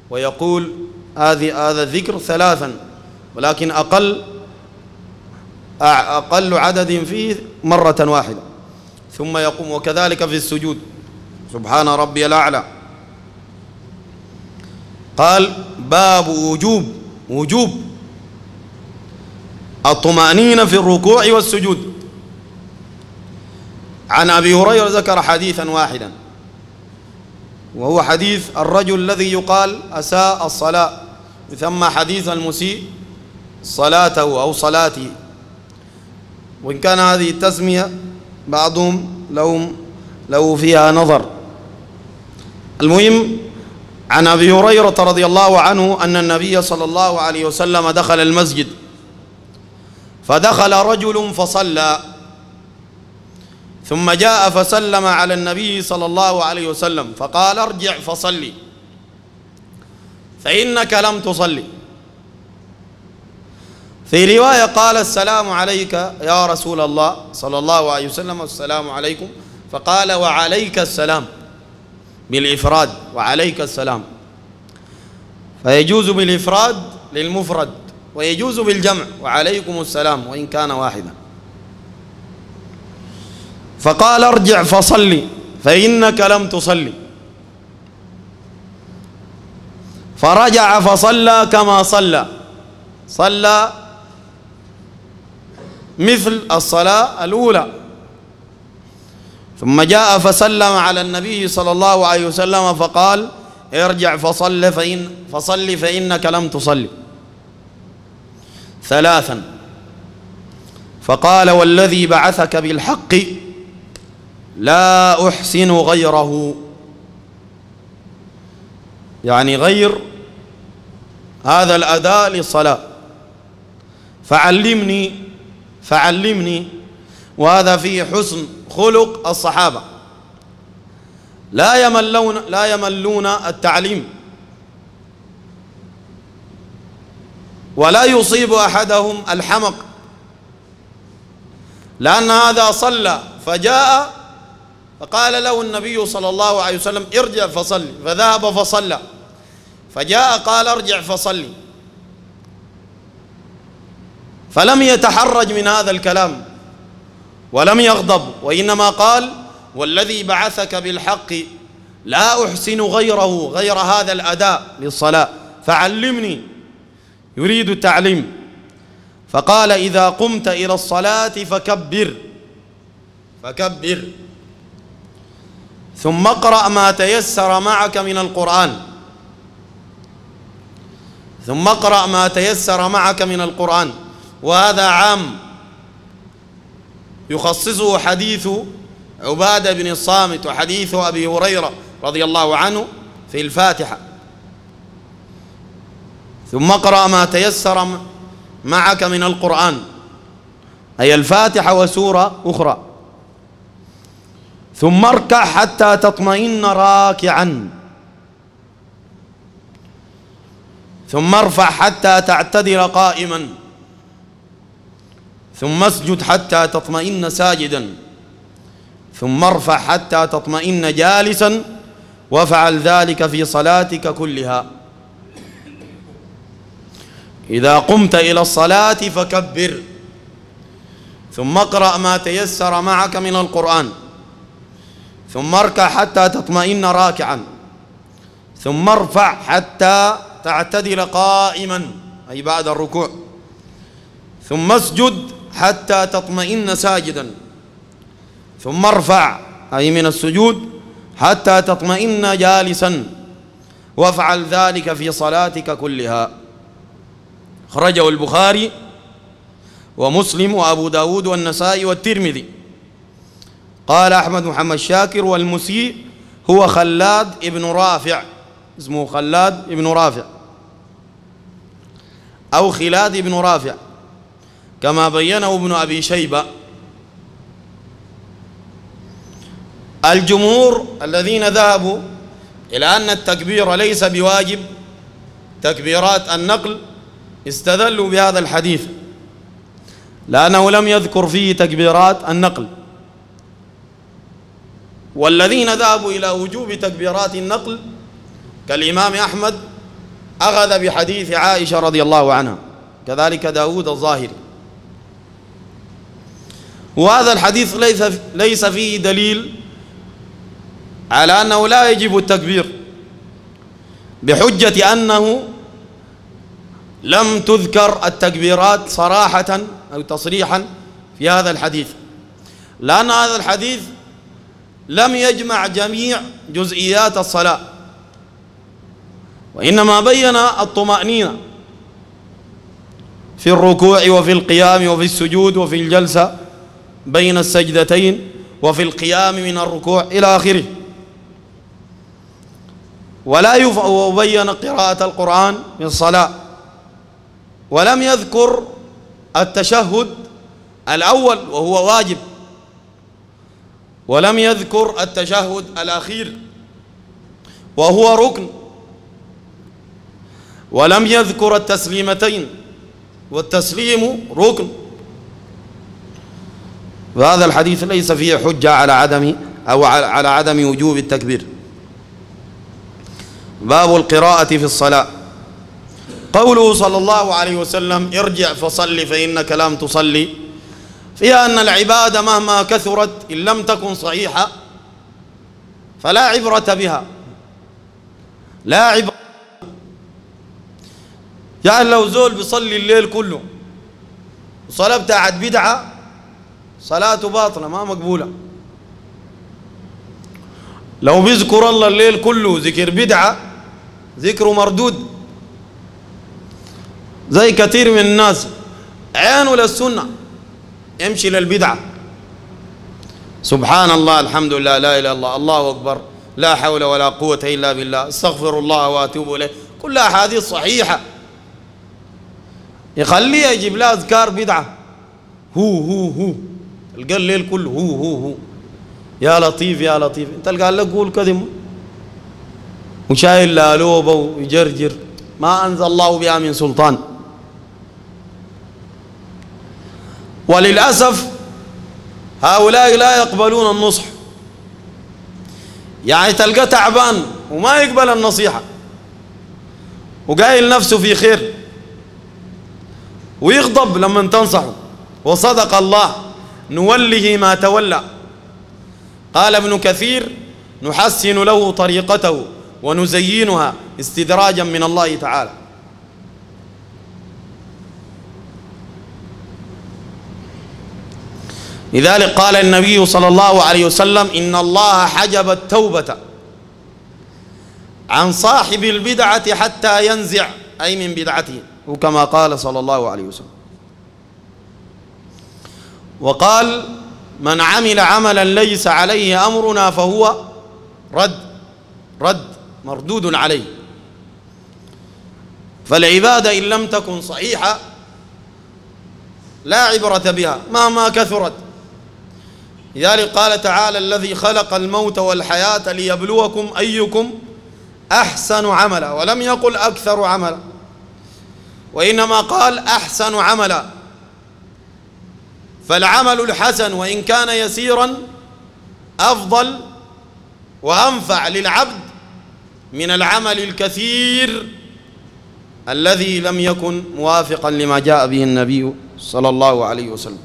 ويقول هذه هذا الذكر ثلاثا. ولكن أقل أقل عدد فيه مرة واحدة. ثم يقوم وكذلك في السجود. سبحان ربي الأعلى. قال باب وجوب وجوب. الطمأنينة في الركوع والسجود. عن أبي هريرة ذكر حديثا واحدا. وهو حديث الرجل الذي يقال أساء الصلاة. يسمى حديث المسيء. صلاته أو صلاته. وإن كان هذه التسمية بعضهم لهم له فيها نظر. المهم عن أبي هريرة رضي الله عنه أن النبي صلى الله عليه وسلم دخل المسجد. فدخل رجل فصلى. ثم جاء فسلم على النبي صلى الله عليه وسلم فقال ارجع فصلي. فإنك لم تصلي. في رواية قال السلام عليك يا رسول الله صلى الله عليه وسلم السلام عليكم. فقال وعليك السلام بالإفراد وعليك السلام. فيجوز بالإفراد للمفرد ويجوز بالجمع وعليكم السلام وإن كان واحدا. فقال ارجع فصلي فإنك لم تصلي. فرجع فصلى كما صلى. صلى مثل الصلاة الأولى. ثم جاء فسلم على النبي صلى الله عليه وسلم فقال ارجع فصل فإن فصل فإنك لم تصلي. ثلاثا. فقال والذي بعثك بالحق لا أحسن غيره. يعني غير هذا الأداء للصلاة. فعلمني فعلمني. وهذا فيه حسن خلق الصحابة. لا يملون لا يملون التعليم. ولا يصيب أحدهم الحمق. لأن هذا صلى فجاء فقال له النبي صلى الله عليه وسلم ارجع فصلي. فذهب فصلى. فجاء قال ارجع فصلي. فلم يتحرج من هذا الكلام ولم يغضب وإنما قال والذي بعثك بالحق لا أحسن غيره غير هذا الأداء للصلاة فعلمني. يريد التعليم. فقال إذا قمت إلى الصلاة فكبر فكبر. ثم اقرأ ما تيسر معك من القرآن. ثم اقرأ ما تيسر معك من القرآن. وهذا عام يخصصه حديث عبادة بن الصامت وحديث أبي هريرة رضي الله عنه في الفاتحة. ثم اقرأ ما تيسر معك من القرآن. أي الفاتحة وسورة أخرى. ثم اركع حتى تطمئن راكعا. ثم ارفع حتى تعتدل قائما. ثم اسجد حتى تطمئن ساجدا. ثم ارفع حتى تطمئن جالسا وافعل ذلك في صلاتك كلها. إذا قمت إلى الصلاة فكبر. ثم اقرأ ما تيسر معك من القرآن. ثم اركع حتى تطمئن راكعا. ثم ارفع حتى تعتدل قائما أي بعد الركوع. ثم اسجد حتى تطمئن ساجدا. ثم ارفع أي من السجود حتى تطمئن جالسا. وافعل ذلك في صلاتك كلها. خرجه البخاري ومسلم وأبو داود والنسائي والترمذي. قال أحمد محمد شاكر والمسيء هو خلاد ابن رافع. اسمه خلاد ابن رافع. أو خلاد ابن رافع. كما بينه ابن أبي شيبة. الجمهور الذين ذهبوا إلى أن التكبير ليس بواجب تكبيرات النقل استدلوا بهذا الحديث لأنه لم يذكر فيه تكبيرات النقل. والذين ذهبوا إلى وجوب تكبيرات النقل كالإمام أحمد أخذ بحديث عائشة رضي الله عنها كذلك داود الظاهري. وهذا الحديث ليس ليس فيه دليل على أنه لا يجب التكبير بحجة أنه لم تذكر التكبيرات صراحة أو تصريحا في هذا الحديث لأن هذا الحديث لم يجمع جميع جزئيات الصلاة وإنما بين الطمأنينة في الركوع وفي القيام وفي السجود وفي الجلسة بين السجدتين وفي القيام من الركوع إلى آخره. ولا يبين قراءة القرآن في الصلاة ولم يذكر التشهد الأول وهو واجب. ولم يذكر التشهد الأخير وهو ركن. ولم يذكر التسليمتين والتسليم ركن. وهذا الحديث ليس فيه حجة على عدم أو على عدم وجوب التكبير. باب القراءة في الصلاة. قوله صلى الله عليه وسلم ارجع فصل فإنك لم تصلي. فيها أن العبادة مهما كثرت إن لم تكن صحيحة فلا عبرة بها. لا عبرة. يعني لو زول بيصلي الليل كله وصلاة بتاعت بدعة صلاته باطلة ما مقبولة. لو بيذكر الله الليل كله ذكر بدعة ذكره مردود. زي كثير من الناس عينه للسنة يمشي للبدعة. سبحان الله الحمد لله لا إله إلا الله الله أكبر لا حول ولا قوة إلا بالله أستغفر الله وأتوب إليه. كلها أحاديث صحيحة. يخليه يجيب لها أذكار بدعة. هو هو هو. تلقى الليل كله هو هو هو. يا لطيف يا لطيف. انت قال لك قول كذا وشايل لالوبه ويجرجر. ما أنزل الله بها من سلطان. وللأسف هؤلاء لا يقبلون النصح. يعني تلقى تعبان وما يقبل النصيحة. وقايل نفسه في خير. ويغضب لما تنصحه. وصدق الله. نوله ما تولى. قال ابن كثير نحسن له طريقته ونزينها استدراجا من الله تعالى. لذلك قال النبي صلى الله عليه وسلم إن الله حجب التوبة عن صاحب البدعة حتى ينزع أي من بدعته وكما قال صلى الله عليه وسلم. وقال من عمل عملا ليس عليه أمرنا فهو رد رد مردود عليه. فالعبادة إن لم تكن صحيحة لا عبرة بها مهما كثرت. لذلك قال تعالى الذي خلق الموت والحياة ليبلوكم أيكم أحسن عملا ولم يقل أكثر عملا. وإنما قال أحسن عملا. فالعمل الحسن وإن كان يسيرا أفضل وأنفع للعبد من العمل الكثير الذي لم يكن موافقا لما جاء به النبي صلى الله عليه وسلم.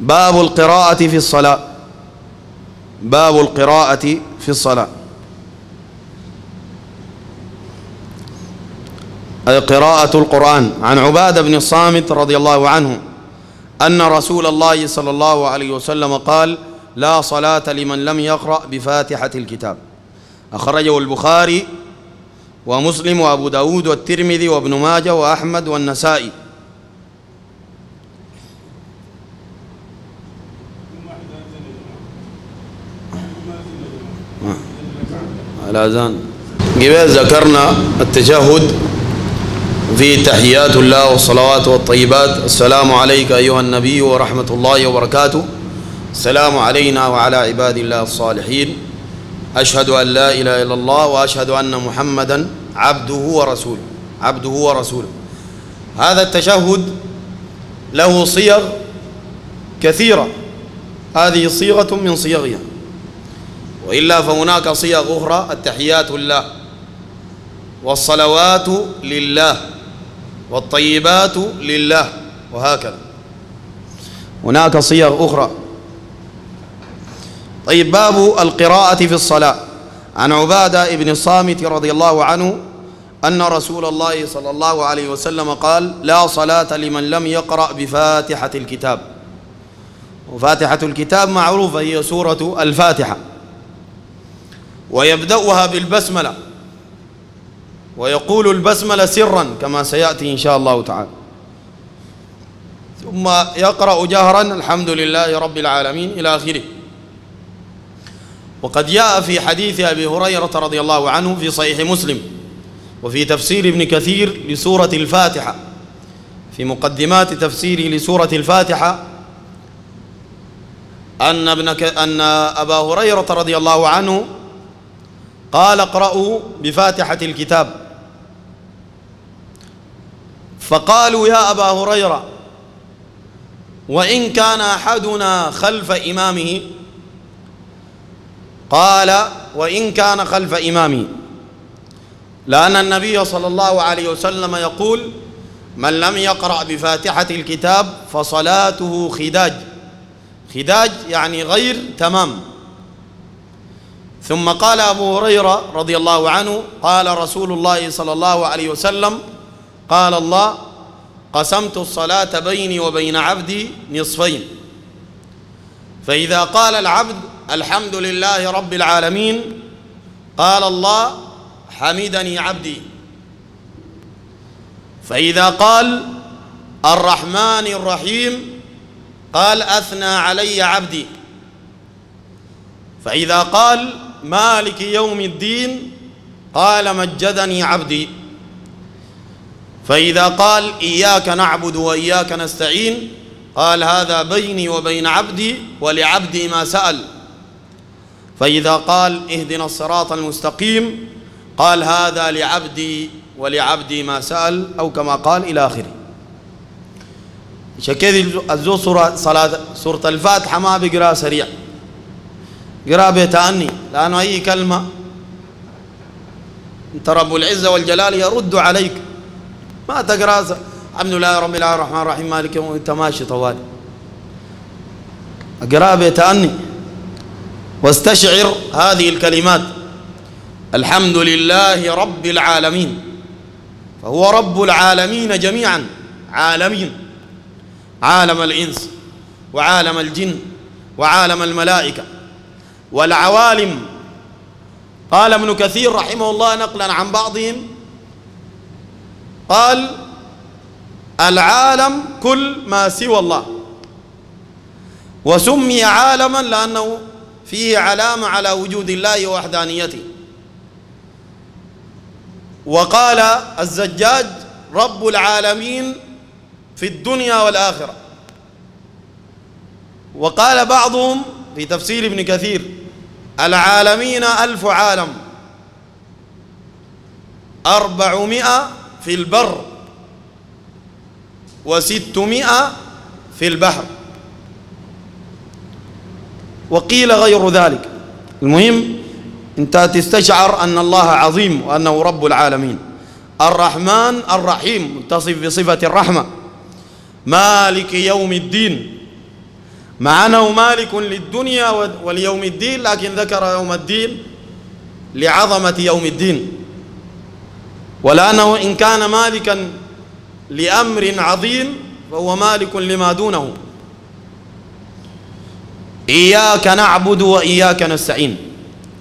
باب القراءة في الصلاة. باب القراءة في الصلاة. قراءة القرآن. عن عبادة بن الصامت رضي الله عنه أن رسول الله صلى الله عليه وسلم قال لا صلاة لمن لم يقرأ بفاتحة الكتاب أخرجه البخاري ومسلم وأبو داود والترمذي وابن ماجه وأحمد والنسائي. الأذان قبل ذكرنا التشهد في تحيات الله والصلوات والطيبات. السلام عليك أيها النبي ورحمة الله وبركاته. السلام علينا وعلى عباد الله الصالحين. أشهد أن لا إله إلا الله وأشهد أن محمدا عبده ورسوله. عبده ورسوله. هذا التشهد له صيغ كثيرة. هذه صيغة من صيغها. وإلا فهناك صيغ أخرى التحيات لله والصلوات لله. والطيبات لله وهكذا. هناك صيغ أخرى. طيب باب القراءة في الصلاة. عن عبادة بن الصامت رضي الله عنه أن رسول الله صلى الله عليه وسلم قال لا صلاة لمن لم يقرأ بفاتحة الكتاب. وفاتحة الكتاب معروفة هي سورة الفاتحة ويبدأها بالبسملة. ويقول البسملة سرا كما سيأتي إن شاء الله تعالى. ثم يقرأ جهرا الحمد لله رب العالمين إلى آخره. وقد جاء في حديث أبي هريرة رضي الله عنه في صحيح مسلم وفي تفسير ابن كثير لسورة الفاتحة. في مقدمات تفسيره لسورة الفاتحة أن ابن ك... أن أبا هريرة رضي الله عنه قال اقرأوا بفاتحة الكتاب. فقالوا يا أبا هريرة وإن كان أحدنا خلف إمامه قال وإن كان خلف إمامه لأن النبي صلى الله عليه وسلم يقول من لم يقرأ بفاتحة الكتاب فصلاته خداج. خداج يعني غير تمام. ثم قال أبو هريرة رضي الله عنه قال رسول الله صلى الله عليه وسلم قال الله قسمت الصلاة بيني وبين عبدي نصفين. فإذا قال العبد الحمد لله رب العالمين قال الله حمدني عبدي. فإذا قال الرحمن الرحيم قال أثنى علي عبدي. فإذا قال مالك يوم الدين قال مجدني عبدي. فإذا قال إياك نعبد وإياك نستعين قال هذا بيني وبين عبدي ولعبدي ما سأل. فإذا قال اهدنا الصراط المستقيم قال هذا لعبدي ولعبدي ما سأل أو كما قال إلى آخره. شكيذ الزو سورة صلاة سورة الفاتحة ما بقرأ سريع. قرأ بتأني لأنه أي كلمة أنت رب العزة والجلال يرد عليك. ما تقرا الحمد لله رب العالمين الرحمن الرحيم مالك يوم انت ماشي طوالي اقرأ بتأني واستشعر هذه الكلمات. الحمد لله رب العالمين. فهو رب العالمين جميعا. عالمين. عالم الإنس وعالم الجن وعالم الملائكة والعوالم. قال ابن كثير رحمه الله نقلا عن بعضهم. قال العالم كل ما سوى الله. وسمي عالما لأنه فيه علامة على وجود الله ووحدانيته. وقال الزجاج رب العالمين في الدنيا والآخرة. وقال بعضهم في تفسير ابن كثير العالمين ألف عالم. أربعمائة في البر. وستمائة في البحر. وقيل غير ذلك. المهم انت تستشعر أن الله عظيم وأنه رب العالمين. الرحمن الرحيم متصف بصفة الرحمة. مالك يوم الدين. مع أنه مالك للدنيا واليوم الدين لكن ذكر يوم الدين لعظمة يوم الدين. ولأنه إن كان مالكا لأمر عظيم فهو مالك لما دونه. إياك نعبد وإياك نستعين.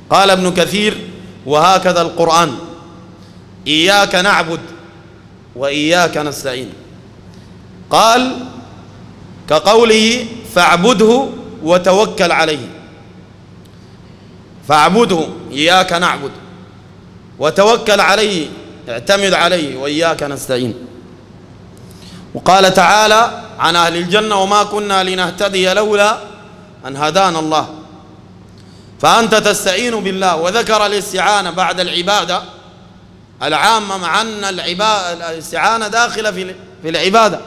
قال ابن كثير وهكذا القرآن. إياك نعبد وإياك نستعين. قال كقوله فاعبده وتوكل عليه. فاعبده إياك نعبد وتوكل عليه. اعتمد عليه وإياك نستعين. وقال تعالى عن أهل الجنة وما كنا لنهتدي لولا أن هدانا الله. فأنت تستعين بالله. وذكر الاستعانة بعد العبادة. العامة مع أن الاستعانة داخلة في العبادة.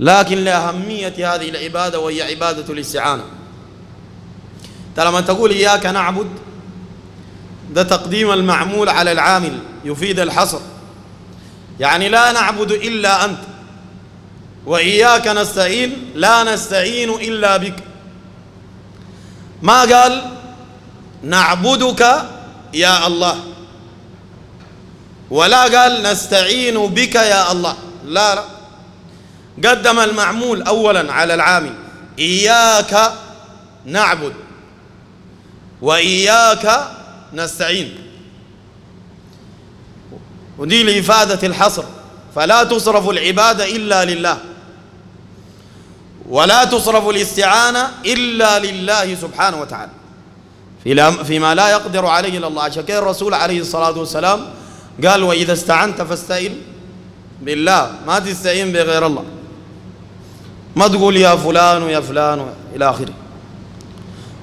لكن لأهمية هذه العبادة وهي عبادة الاستعانة. لما تقول إياك نعبد؟ ده تقديم المعمول على العامل. يفيد الحصر. يعني لا نعبد إلا أنت وإياك نستعين لا نستعين إلا بك. ما قال؟ نعبدك يا الله. ولا قال نستعين بك يا الله. لا لا. قدم المعمول أولا على العامل. إياك نعبد وإياك نستعين. ودي لإفادة الحصر. فلا تصرف العبادة إلا لله. ولا تصرف الاستعانة إلا لله سبحانه وتعالى. فيما لا يقدر عليه إلا الله. عشان كده الرسول عليه الصلاة والسلام قال وإذا استعنت فاستعن بالله. ما تستعين بغير الله. ما تقول يا فلان ويا فلان إلى آخره.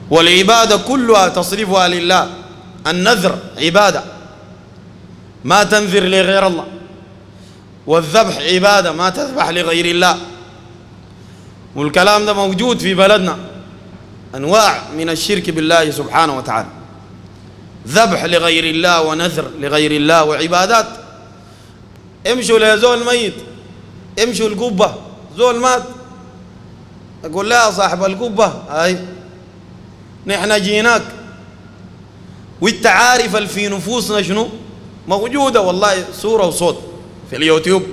والعبادة كلها تصرفها لله. النذر عبادة. ما تنذر لغير الله. والذبح عبادة ما تذبح لغير الله. والكلام ده موجود في بلدنا. أنواع من الشرك بالله سبحانه وتعالى. ذبح لغير الله ونذر لغير الله وعبادات. امشوا لزول ميت. امشوا القبة. زول مات. أقول لا صاحب القبة. هاي نحن جيناك. وانت عارف في نفوسنا شنو؟ موجودة والله صورة وصوت في اليوتيوب.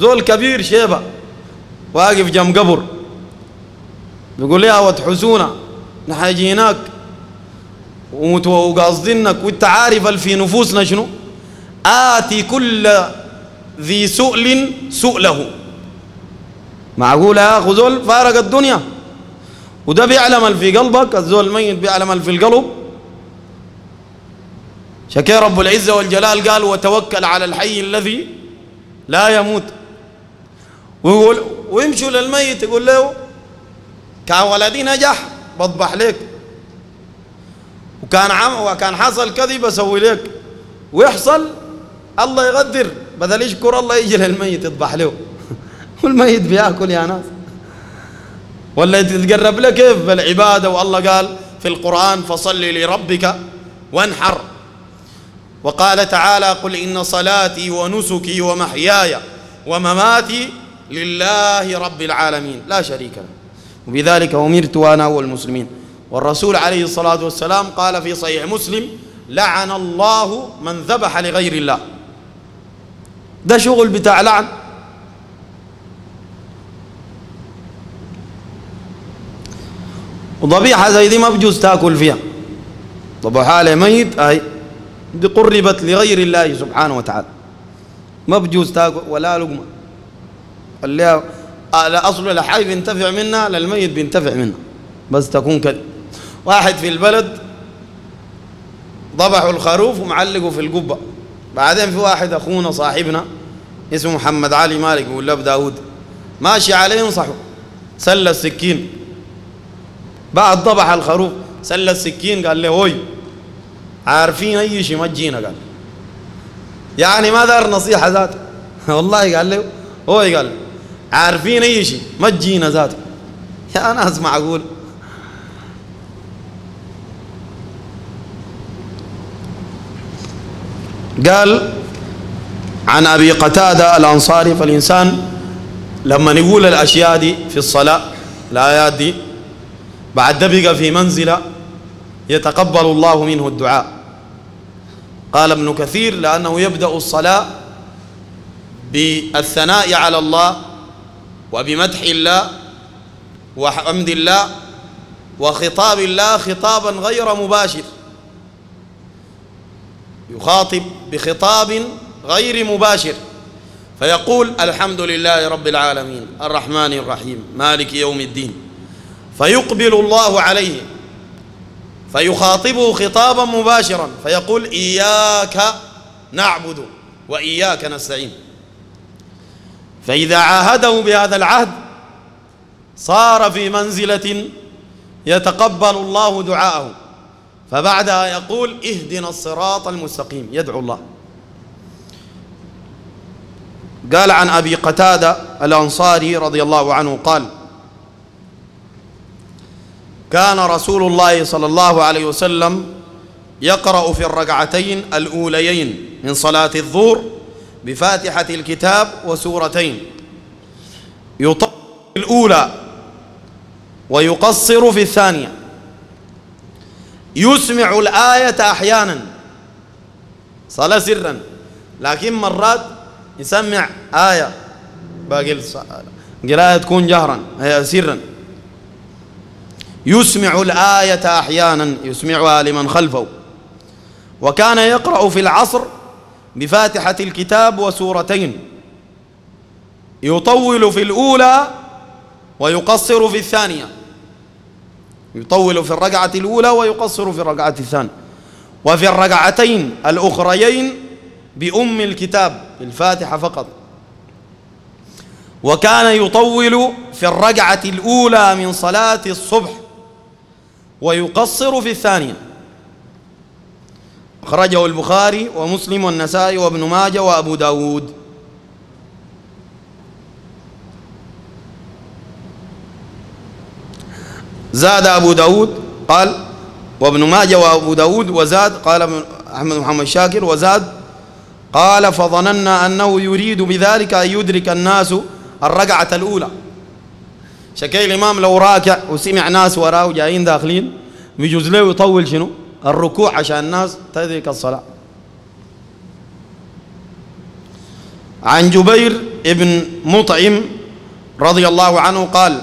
زول كبير شيبة واقف جنب قبر. بيقول لي وتحسونا نحن جيناك. وقاصدينك. وانت عارف في نفوسنا شنو؟ آتي كل ذي سؤل سؤله. معقول يا اخو زول فارق الدنيا؟ وده بيعلم في قلبك. الزول الميت بيعلم في القلب. شكي رب العزة والجلال قال وتوكل على الحي الذي لا يموت. ويقول ويمشوا للميت يقول له كان ولدي نجح بضبح لك وكان عم وكان حصل كذي بسوي لك ويحصل الله يقدر بدل يشكر الله يجي للميت يذبح له. والميت بياكل يا ناس. ولا تتقرب له كيف؟ بالعبادة. والله قال في القرآن فصل لربك وانحر. وقال تعالى قل إن صلاتي ونسكي ومحياي ومماتي لله رب العالمين لا شريك له. وبذلك أمرت وأنا والمسلمين والرسول عليه الصلاة والسلام قال في صحيح مسلم لعن الله من ذبح لغير الله. ده شغل بتاع لعن. وضبيحة زي دي ما بجوز تاكل فيها. ذبحها على ميت أي دي قربت لغير الله سبحانه وتعالى. ما بجوز تاكل ولا لقمة. اللي الأصل الحي بينتفع منها للميت بينتفع منها بس تكون كده. واحد في البلد ذبحوا الخروف ومعلقوا في القبة. بعدين في واحد أخونا صاحبنا اسمه محمد علي مالك له داود ماشي عليه ينصحه سل السكين. بعد ذبح الخروف سل السكين قال له هوي عارفين أي شيء ما تجينا قال. يعني ما دار نصيحة ذاته. والله قال له هو قال عارفين أي شيء ما تجينا ذاته. يا ناس معقول. قال عن أبي قتادة الأنصاري فالإنسان لما نقول الأشياء دي في الصلاة الآيات دي بعد ده بقى في منزلة يتقبل الله منه الدعاء. قال ابن كثير لأنه يبدأ الصلاة بالثناء على الله وبمدح الله وحمد الله وخطاب الله خطابا غير مباشر. يخاطب بخطاب غير مباشر. فيقول الحمد لله رب العالمين الرحمن الرحيم مالك يوم الدين. فيقبل الله عليه. فيخاطبه خطابا مباشرا فيقول إياك نعبد وإياك نستعين. فإذا عاهده بهذا العهد صار في منزلة يتقبل الله دعاءه. فبعدها يقول اهدنا الصراط المستقيم يدعو الله. قال عن أبي قتادة الأنصاري رضي الله عنه قال كان رسول الله صلى الله عليه وسلم يقرأ في الركعتين الأوليين من صلاة الظهر بفاتحة الكتاب وسورتين. يطول الأولى ويقصر في الثانية. يسمع الآية أحيانا. صلاة سرا. لكن مرات يسمع آية. باقي القراءة تكون جهرا. هي سرا. يسمع الآية أحيانا يسمعها لمن خلفه. وكان يقرأ في العصر بفاتحة الكتاب وسورتين. يطول في الأولى ويقصر في الثانية. يطول في الركعة الأولى ويقصر في الركعة الثانية. وفي الركعتين الأخريين بأم الكتاب الفاتحة فقط. وكان يطول في الركعة الأولى من صلاة الصبح ويقصر في الثانية. أخرجه البخاري ومسلم والنسائي وابن ماجه وأبو داود. زاد أبو داود قال وابن ماجه وأبو داود وزاد قال أحمد محمد شاكر وزاد قال فظننا أنه يريد بذلك أن يدرك الناس الرقعة الأولى. شكي الإمام لو راكع وسمع ناس وراه جايين داخلين بيجوز له يطول شنو؟ الركوع عشان الناس تدرك الصلاة. عن جبير ابن مطعم رضي الله عنه قال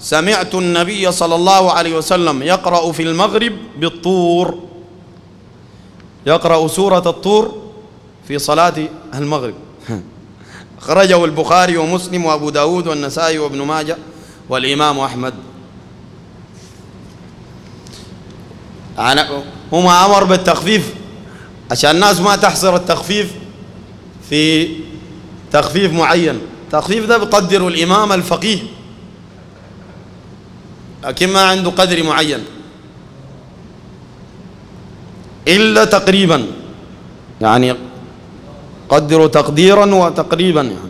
سمعت النبي صلى الله عليه وسلم يقرأ في المغرب بالطور. يقرأ سورة الطور في صلاة المغرب. خرجه البخاري ومسلم وأبو داود والنسائي وابن ماجه. والإمام أحمد. هما أمر بالتخفيف. عشان الناس ما تحصر التخفيف في تخفيف معين. تخفيف ده بقدر الإمام الفقيه. لكن ما عنده قدر معين. إلا تقريبا. يعني قدروا تقديرا وتقريبا يعني.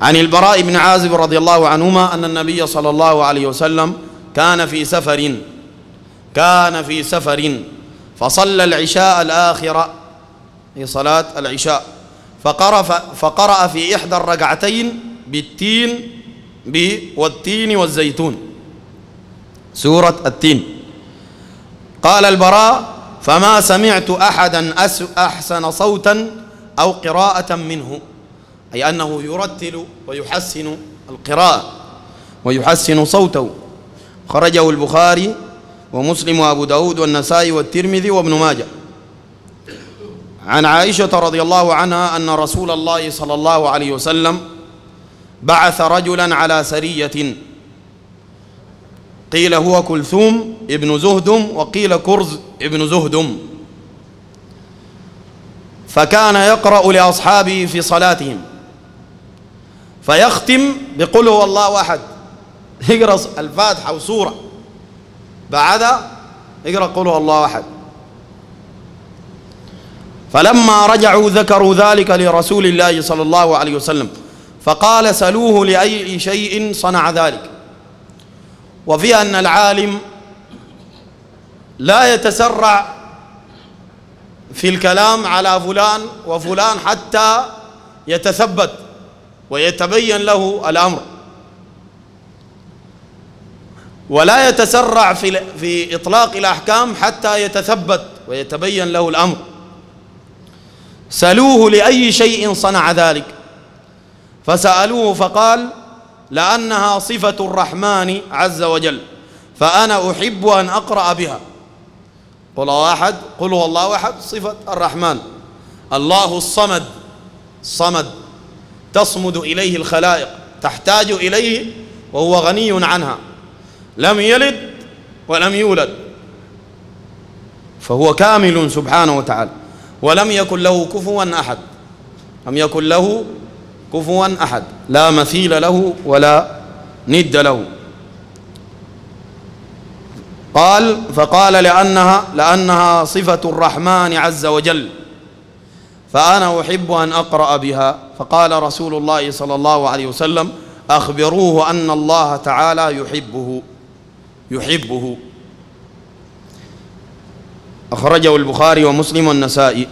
عن البراء بن عازب رضي الله عنهما أن النبي صلى الله عليه وسلم كان في سفر كان في سفر فصلى العشاء الآخرة في صلاة العشاء فقرأ, فقرأ في إحدى الركعتين بالتين والتين والزيتون. سورة التين. قال البراء فما سمعت أحدا أحسن صوتا أو قراءة منه. أي أنه يرتل ويحسن القراءة ويحسن صوته. خرجه البخاري ومسلم وأبو داود والنسائي والترمذي وابن ماجه. عن عائشة رضي الله عنها أن رسول الله صلى الله عليه وسلم بعث رجلا على سرية. قيل هو كلثوم ابن زهدم وقيل كرز ابن زهدم. فكان يقرأ لأصحابه في صلاتهم. فيختم بقل هو الله أحد. يقرأ الفاتحة وسورة. بعدها يقرأ قل هو الله أحد. فلما رجعوا ذكروا ذلك لرسول الله صلى الله عليه وسلم. فقال سلوه لأي شيء صنع ذلك. وفي أن العالم لا يتسرع في الكلام على فلان وفلان حتى يتثبت. ويتبين له الأمر. ولا يتسرع في في إطلاق الأحكام حتى يتثبت ويتبين له الأمر. سألوه لأي شيء صنع ذلك. فسألوه فقال لأنها صفة الرحمن عز وجل فأنا أحب أن أقرأ بها. قل واحد قل هو الله أحد صفة الرحمن. الله الصمد صمد. تصمد إليه الخلائق تحتاج إليه وهو غني عنها. لم يلد ولم يولد فهو كامل سبحانه وتعالى. ولم يكن له كفوا أحد لم يكن له كفوا أحد. لا مثيل له ولا ند له. قال فقال لأنها لأنها صفة الرحمن عز وجل. فأنا أحب أن أقرأ بها. فقال رسول الله صلى الله عليه وسلم أخبروه أن الله تعالى يحبه. يحبه. أخرجه البخاري ومسلم والنسائي.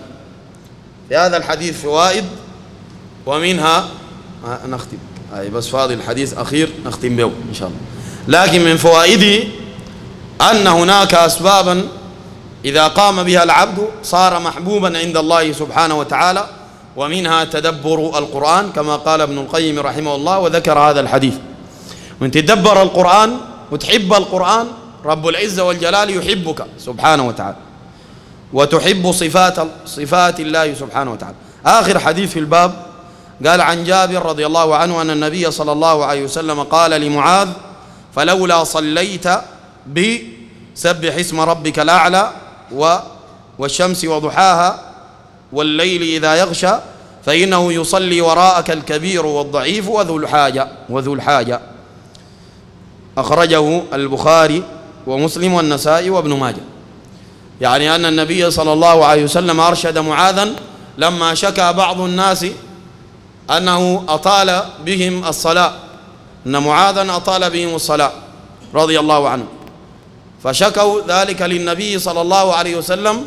في هذا الحديث فوائد ومنها آه، نختم. أي بس فاضل الحديث أخير نختم به إن شاء الله. لكن من فوائده أن هناك أسبابا إذا قام بها العبد صار محبوبا عند الله سبحانه وتعالى ومنها تدبر القرآن كما قال ابن القيم رحمه الله وذكر هذا الحديث. من تدبر القرآن وتحب القرآن رب العزة والجلال يحبك سبحانه وتعالى. وتحب صفات صفات الله سبحانه وتعالى. آخر حديث في الباب قال عن جابر رضي الله عنه أن النبي صلى الله عليه وسلم قال لمعاذ فلولا صليت بسبح اسم ربك الأعلى والشمس وضحاها والليل إذا يغشى فإنه يصلي وراءك الكبير والضعيف وذو الحاجة وذو الحاجة. أخرجه البخاري ومسلم والنسائي وابن ماجه. يعني أن النبي صلى الله عليه وسلم أرشد معاذا لما شكى بعض الناس أنه أطال بهم الصلاة أن معاذا أطال بهم الصلاة رضي الله عنه. فشكوا ذلك للنبي صلى الله عليه وسلم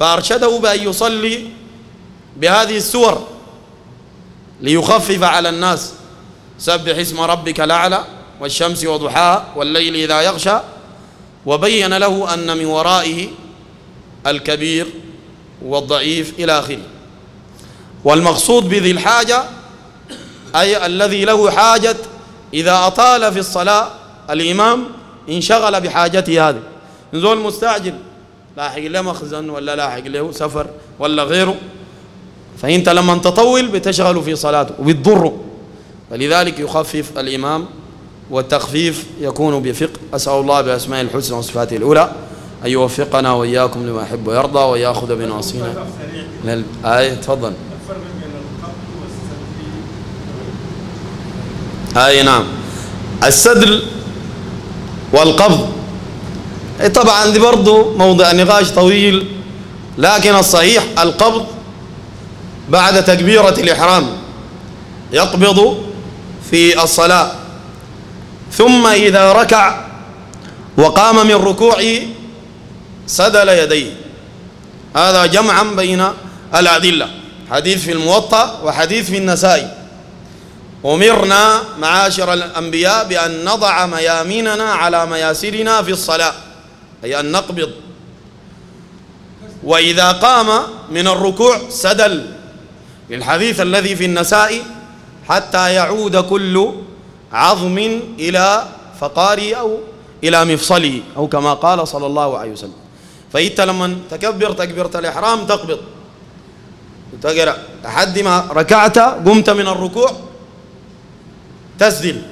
فأرشده بأن يصلي بهذه السور ليخفف على الناس. سبح اسم ربك الأعلى والشمس وضحاها والليل إذا يغشى. وبين له أن من ورائه الكبير والضعيف إلى آخره. والمقصود بذي الحاجة أي الذي له حاجة إذا أطال في الصلاة الإمام انشغل بحاجته هذه. نزول مستعجل لاحق له مخزن ولا لاحق له سفر ولا غيره فأنت لما تطول بتشغل في صلاته وبتضره. فلذلك يخفف الإمام والتخفيف يكون بفقه. أسأل الله بأسماء الحسنى وصفاته الأولى أن يوفقنا وإياكم لما يحب ويرضى ويأخذ بناصينا. آية تفضل. أي نعم. السدل والقبض. طبعا دي برضو موضع نقاش طويل لكن الصحيح القبض بعد تكبيرة الإحرام يقبض في الصلاة. ثم إذا ركع وقام من ركوعه سدل يديه. هذا جمعا بين الأدلة حديث في الموطأ وحديث في النسائي. أمرنا معاشر الأنبياء بأن نضع ميامننا على مياسرنا في الصلاة أي أن نقبض. وإذا قام من الركوع سدل. للحديث الذي في النساء حتى يعود كل عظم إلى فقاره أو إلى مفصله أو كما قال صلى الله عليه وسلم. فإنت لما تكبر تكبيرة الإحرام تقبض. وتقرأ لحد ما ركعت قمت من الركوع تسدل.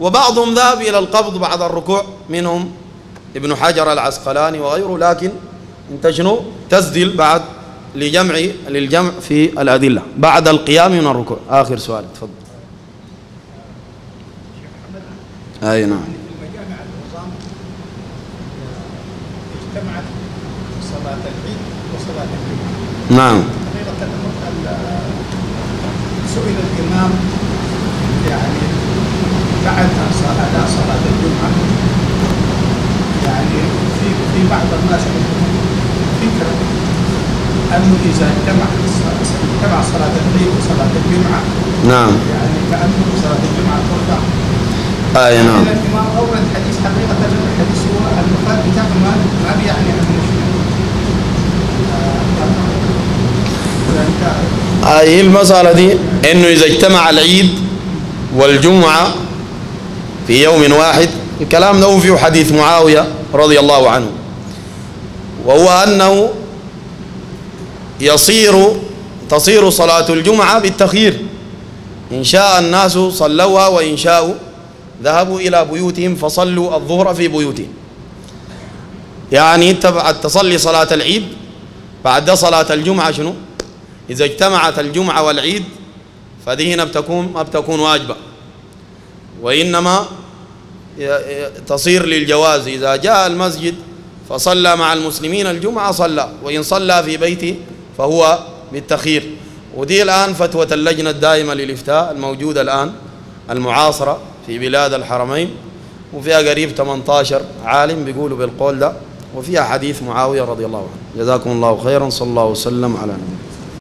وبعضهم ذهب إلى القبض بعد الركوع منهم ابن حجر العسقلاني وغيره لكن أنت شنو؟ تسدل بعد لجمع للجمع في الأدلة بعد القيام من الركوع. آخر سؤال تفضل. أي نعم. اجتمعت صلاة العيد وصلاة الجمعة نعم. سئل الإمام بعد صلاة أداء صلاة الجمعة. يعني في في بعض الناس عندهم فكرة أنه إذا اجتمع اجتمع صلاة العيد وصلاة الجمعة. نعم. يعني كأنه صلاة الجمعة ترفع أي نعم. الإمام أورد حديث حقيقة الحديث هو المفاد بتاعه ما ما بيعني. آه، هي المسألة دي إنه إذا اجتمع العيد والجمعة في يوم واحد الكلام ده فيه حديث معاوية رضي الله عنه. وهو أنه يصير تصير صلاة الجمعة بالتخيير. إن شاء الناس صلوها وإن شاءوا ذهبوا إلى بيوتهم فصلوا الظهر في بيوتهم. يعني أنت بعد تصلي صلاة العيد بعد صلاة الجمعة شنو؟ إذا اجتمعت الجمعة والعيد فدي هنا بتكون ما بتكون واجبة. وإنما تصير للجواز. إذا جاء المسجد فصلى مع المسلمين الجمعة صلى وإن صلى في بيته فهو بالتخيير. ودي الآن فتوى اللجنة الدائمة للإفتاء الموجودة الآن المعاصرة في بلاد الحرمين وفيها قريب 18 عالم بيقولوا بالقول ده وفيها حديث معاوية رضي الله عنه. جزاكم الله خيرا صلى الله وسلم على نبينا.